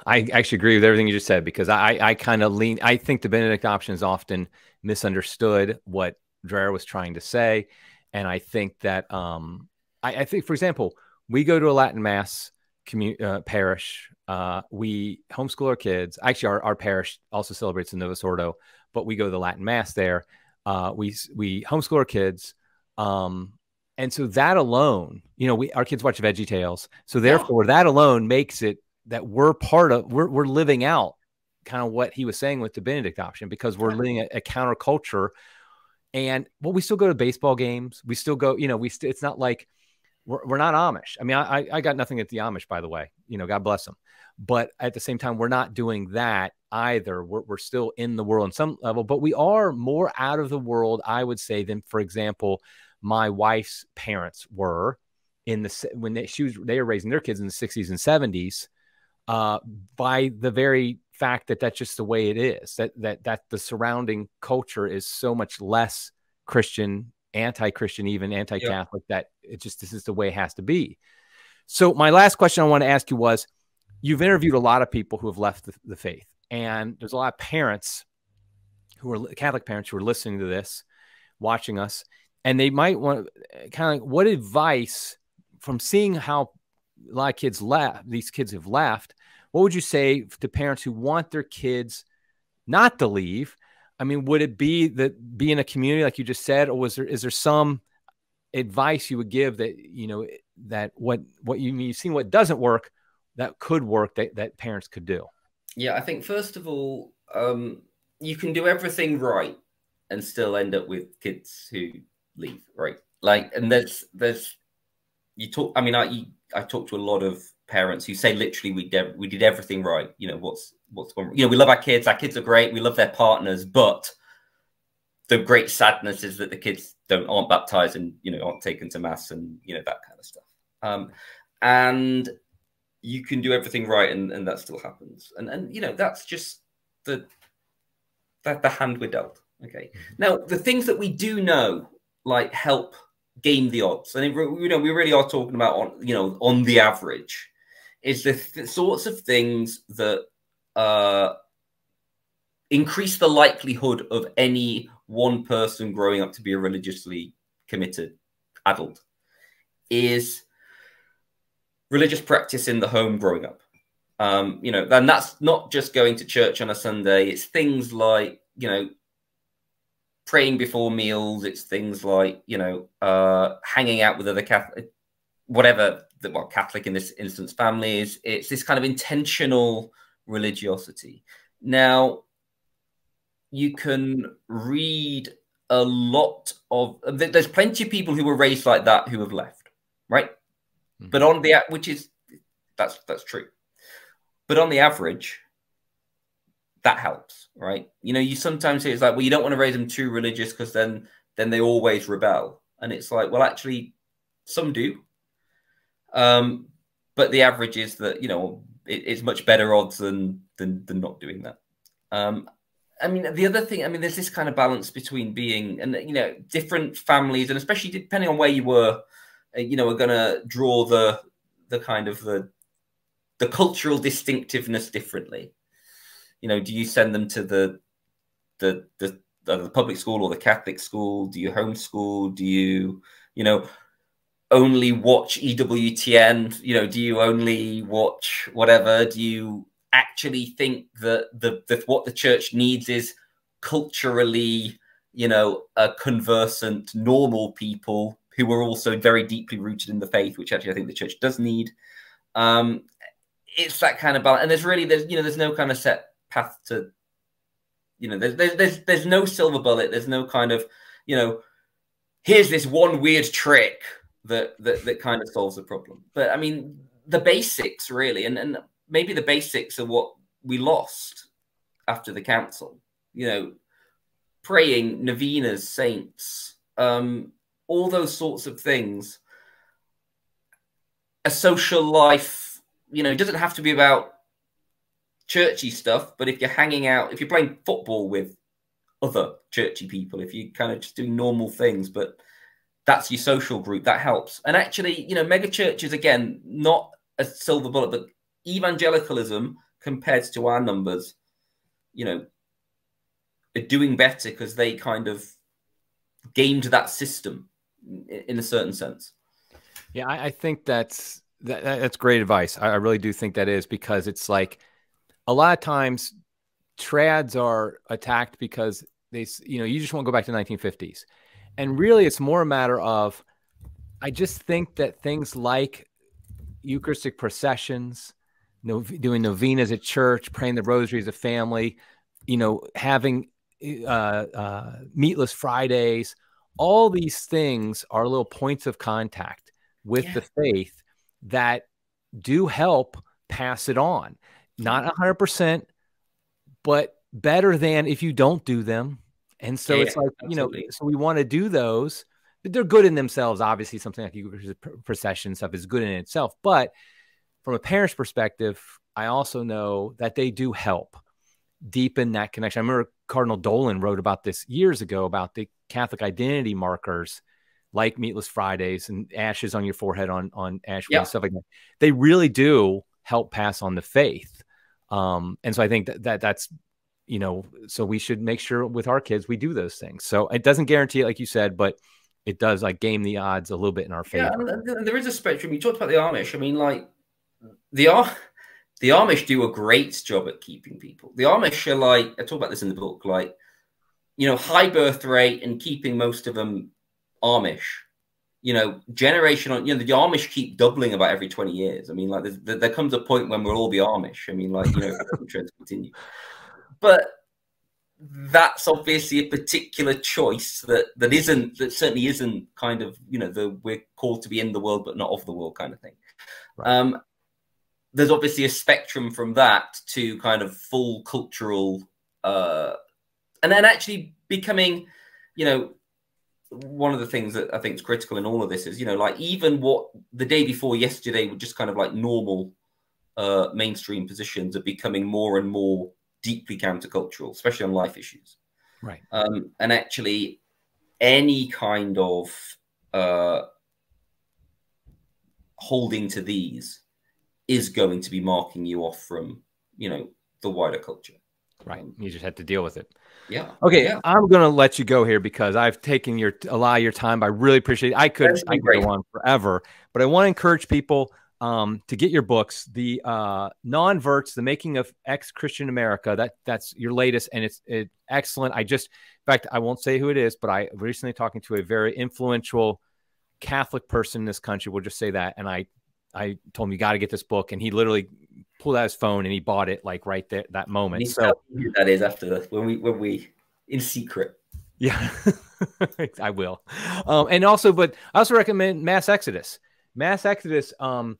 i actually agree with everything you just said because i i kind of lean i think the benedict option is often misunderstood what Dreher was trying to say. And i think that um i, I think for example we go to a latin mass community uh, parish uh, we homeschool our kids. Actually our, our parish also celebrates the novus ordo but we go to the latin mass there. Uh, we we homeschool our kids, um, and so that alone, you know, we our kids watch Veggie Tales, so therefore that alone makes it that we're part of we're we're living out kind of what he was saying with the Benedict option because we're living a, a counterculture. And well, we still go to baseball games. We still go, you know, we st- it's not like we're, we're not Amish. I mean, I, I got nothing at the Amish, by the way. You know, God bless them. But at the same time, we're not doing that either. We're, we're still in the world on some level, but we are more out of the world, I would say, than, for example, my wife's parents were in the when they, she was they were raising their kids in the 60s and 70s uh, by the very fact that that's just the way it is that that that the surrounding culture is so much less christian anti-christian even anti-catholic yeah. that it just this is the way it has to be so my last question i want to ask you was you've interviewed a lot of people who have left the, the faith and there's a lot of parents who are Catholic parents who are listening to this, watching us, and they might want kind of like, what advice from seeing how a lot of kids left, these kids have left, what would you say to parents who want their kids not to leave? I mean, would it be that be in a community like you just said, or was there is there some advice you would give that you know that what what you you've seen what doesn't work that could work that, that parents could do? Yeah, I think first of all, um, you can do everything right and still end up with kids who leave, right? Like, and there's there's you talk. I mean, I I talk to a lot of parents who say literally we did we did everything right. You know what's what's going. You know, we love our kids. Our kids are great. We love their partners, but the great sadness is that the kids don't aren't baptized and you know aren't taken to mass and you know that kind of stuff. Um, and you can do everything right and, and that still happens. And and you know, that's just the that the hand we're dealt. Okay. Mm-hmm. Now the things that we do know like help game the odds. And you know, we really are talking about on you know, on the average, is the th sorts of things that uh increase the likelihood of any one person growing up to be a religiously committed adult is religious practice in the home growing up. Um, you know, and that's not just going to church on a Sunday. It's things like, you know, praying before meals. It's things like, you know, uh, hanging out with other Catholic, whatever the well, Catholic in this instance families. It's this kind of intentional religiosity. Now, you can read a lot of. There's plenty of people who were raised like that who have left, right? Mm-hmm. But on the which is that's that's true. But on the average, that helps, right? You know, you sometimes say it's like, well, you don't want to raise them too religious because then then they always rebel. And it's like, well, actually, some do. Um, but the average is that, you know, it, it's much better odds than than than not doing that. Um, I mean, the other thing, I mean, there's this kind of balance between being and you know, different families, and especially depending on where you were uh, you know, are going to draw the the kind of the the cultural distinctiveness differently. You know, do you send them to the the the, the public school or the Catholic school? Do you homeschool? Do you you know only watch EWTN? You know, do you only watch whatever? Do you actually think that the that what the church needs is culturally, you know, a conversant, normal people who are also very deeply rooted in the faith, which actually I think the church does need. Um, it's that kind of balance, and there's really there's you know there's no kind of set path to, you know, there's there's there's, there's no silver bullet. There's no kind of you know, here's this one weird trick that that that kind of solves the problem. But I mean, the basics really, and and maybe the basics are what we lost after the council. You know, praying, novenas, saints, um, all those sorts of things. A social life, you know, it doesn't have to be about churchy stuff, but if you're hanging out, if you're playing football with other churchy people, if you're kind of just doing normal things, but that's your social group, that helps. And actually, you know, mega churches, again, not a silver bullet, but evangelicalism compared to our numbers, you know, are doing better because they kind of gamed that system in a certain sense. Yeah, I, I think that's that, that's great advice. I, I really do think that is because it's like a lot of times trads are attacked because they, you know, you just want to go back to the 1950s. And really, it's more a matter of, I just think that things like Eucharistic processions, no, doing novenas at church, praying the rosary as a family, you know, having uh, uh, meatless Fridays, all these things are little points of contact with yeah. the faith that do help pass it on. Not 100%, but better than if you don't do them. And so yeah, it's like, absolutely. you know, so we want to do those. They're good in themselves. Obviously, something like procession stuff is good in itself. But from a parent's perspective, I also know that they do help deepen that connection. I remember Cardinal Dolan wrote about this years ago about the Catholic identity markers like Meatless Fridays and ashes on your forehead on on Ash yeah. and stuff like that. They really do help pass on the faith. Um, and so I think that, that that's you know, so we should make sure with our kids we do those things. So it doesn't guarantee it, like you said, but it does like game the odds a little bit in our favor. Yeah, there is a spectrum. You talked about the Amish. I mean, like the Ar- the Amish do a great job at keeping people. The Amish are like I talk about this in the book, like you know, high birth rate and keeping most of them Amish. You know, generation on you know the Amish keep doubling about every twenty years. I mean, like there, there comes a point when we'll all be Amish. I mean, like you know, trends continue, but that's obviously a particular choice that that isn't that certainly isn't kind of you know the we're called to be in the world but not of the world kind of thing. Right. Um, there's obviously a spectrum from that to kind of full cultural uh, and then actually becoming you know one of the things that I think is critical in all of this is, you know, like even what the day before yesterday were just kind of like normal uh, mainstream positions are becoming more and more deeply countercultural, especially on life issues. Right. Um, and actually, any kind of uh, holding to these is going to be marking you off from, you know, the wider culture. Right. You just have to deal with it. Yeah. Okay. Yeah. I'm going to let you go here because I've taken your a lot of your time. I really appreciate it. I could, I could go on forever, but I want to encourage people um, to get your books, the uh, Nonverts, the making of ex-Christian America. That that's your latest, and it's it, excellent. I just, in fact, I won't say who it is, but I recently talking to a very influential Catholic person in this country. We'll just say that, and I, I told him you got to get this book, and he literally pulled out his phone and he bought it like right there that moment. So that is after the, when we when we in secret. Yeah, I will. Um, and also, but I also recommend Mass Exodus. Mass Exodus. Um,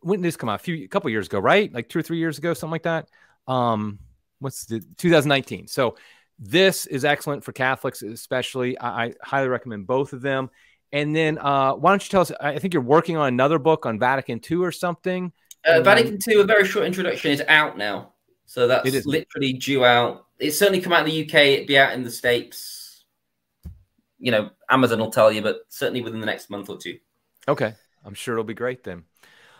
when did this come out? A few, a couple years ago, right? Like two or three years ago, something like that. Um, what's the 2019? So this is excellent for Catholics, especially. I, I highly recommend both of them. And then, uh, why don't you tell us? I think you're working on another book on Vatican II or something. Uh, Vatican II, a very short introduction, is out now. So that's literally due out. It's certainly come out in the UK. It'd be out in the States. You know, Amazon will tell you, but certainly within the next month or two. Okay. I'm sure it'll be great then.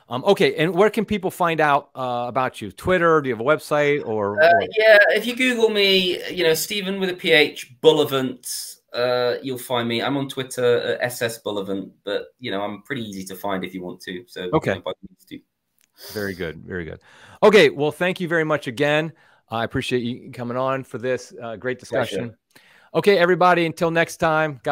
Um, okay, and where can people find out uh, about you? Twitter? Do you have a website? Or, uh, yeah, if you Google me, you know Stephen with a PH Bullivant, uh, you'll find me. I'm on Twitter SS Bullivant, but you know I'm pretty easy to find if you want to. So okay, very good. Very good. Okay. Well, thank you very much again. I appreciate you coming on for this uh, great discussion. Okay, everybody, until next time, God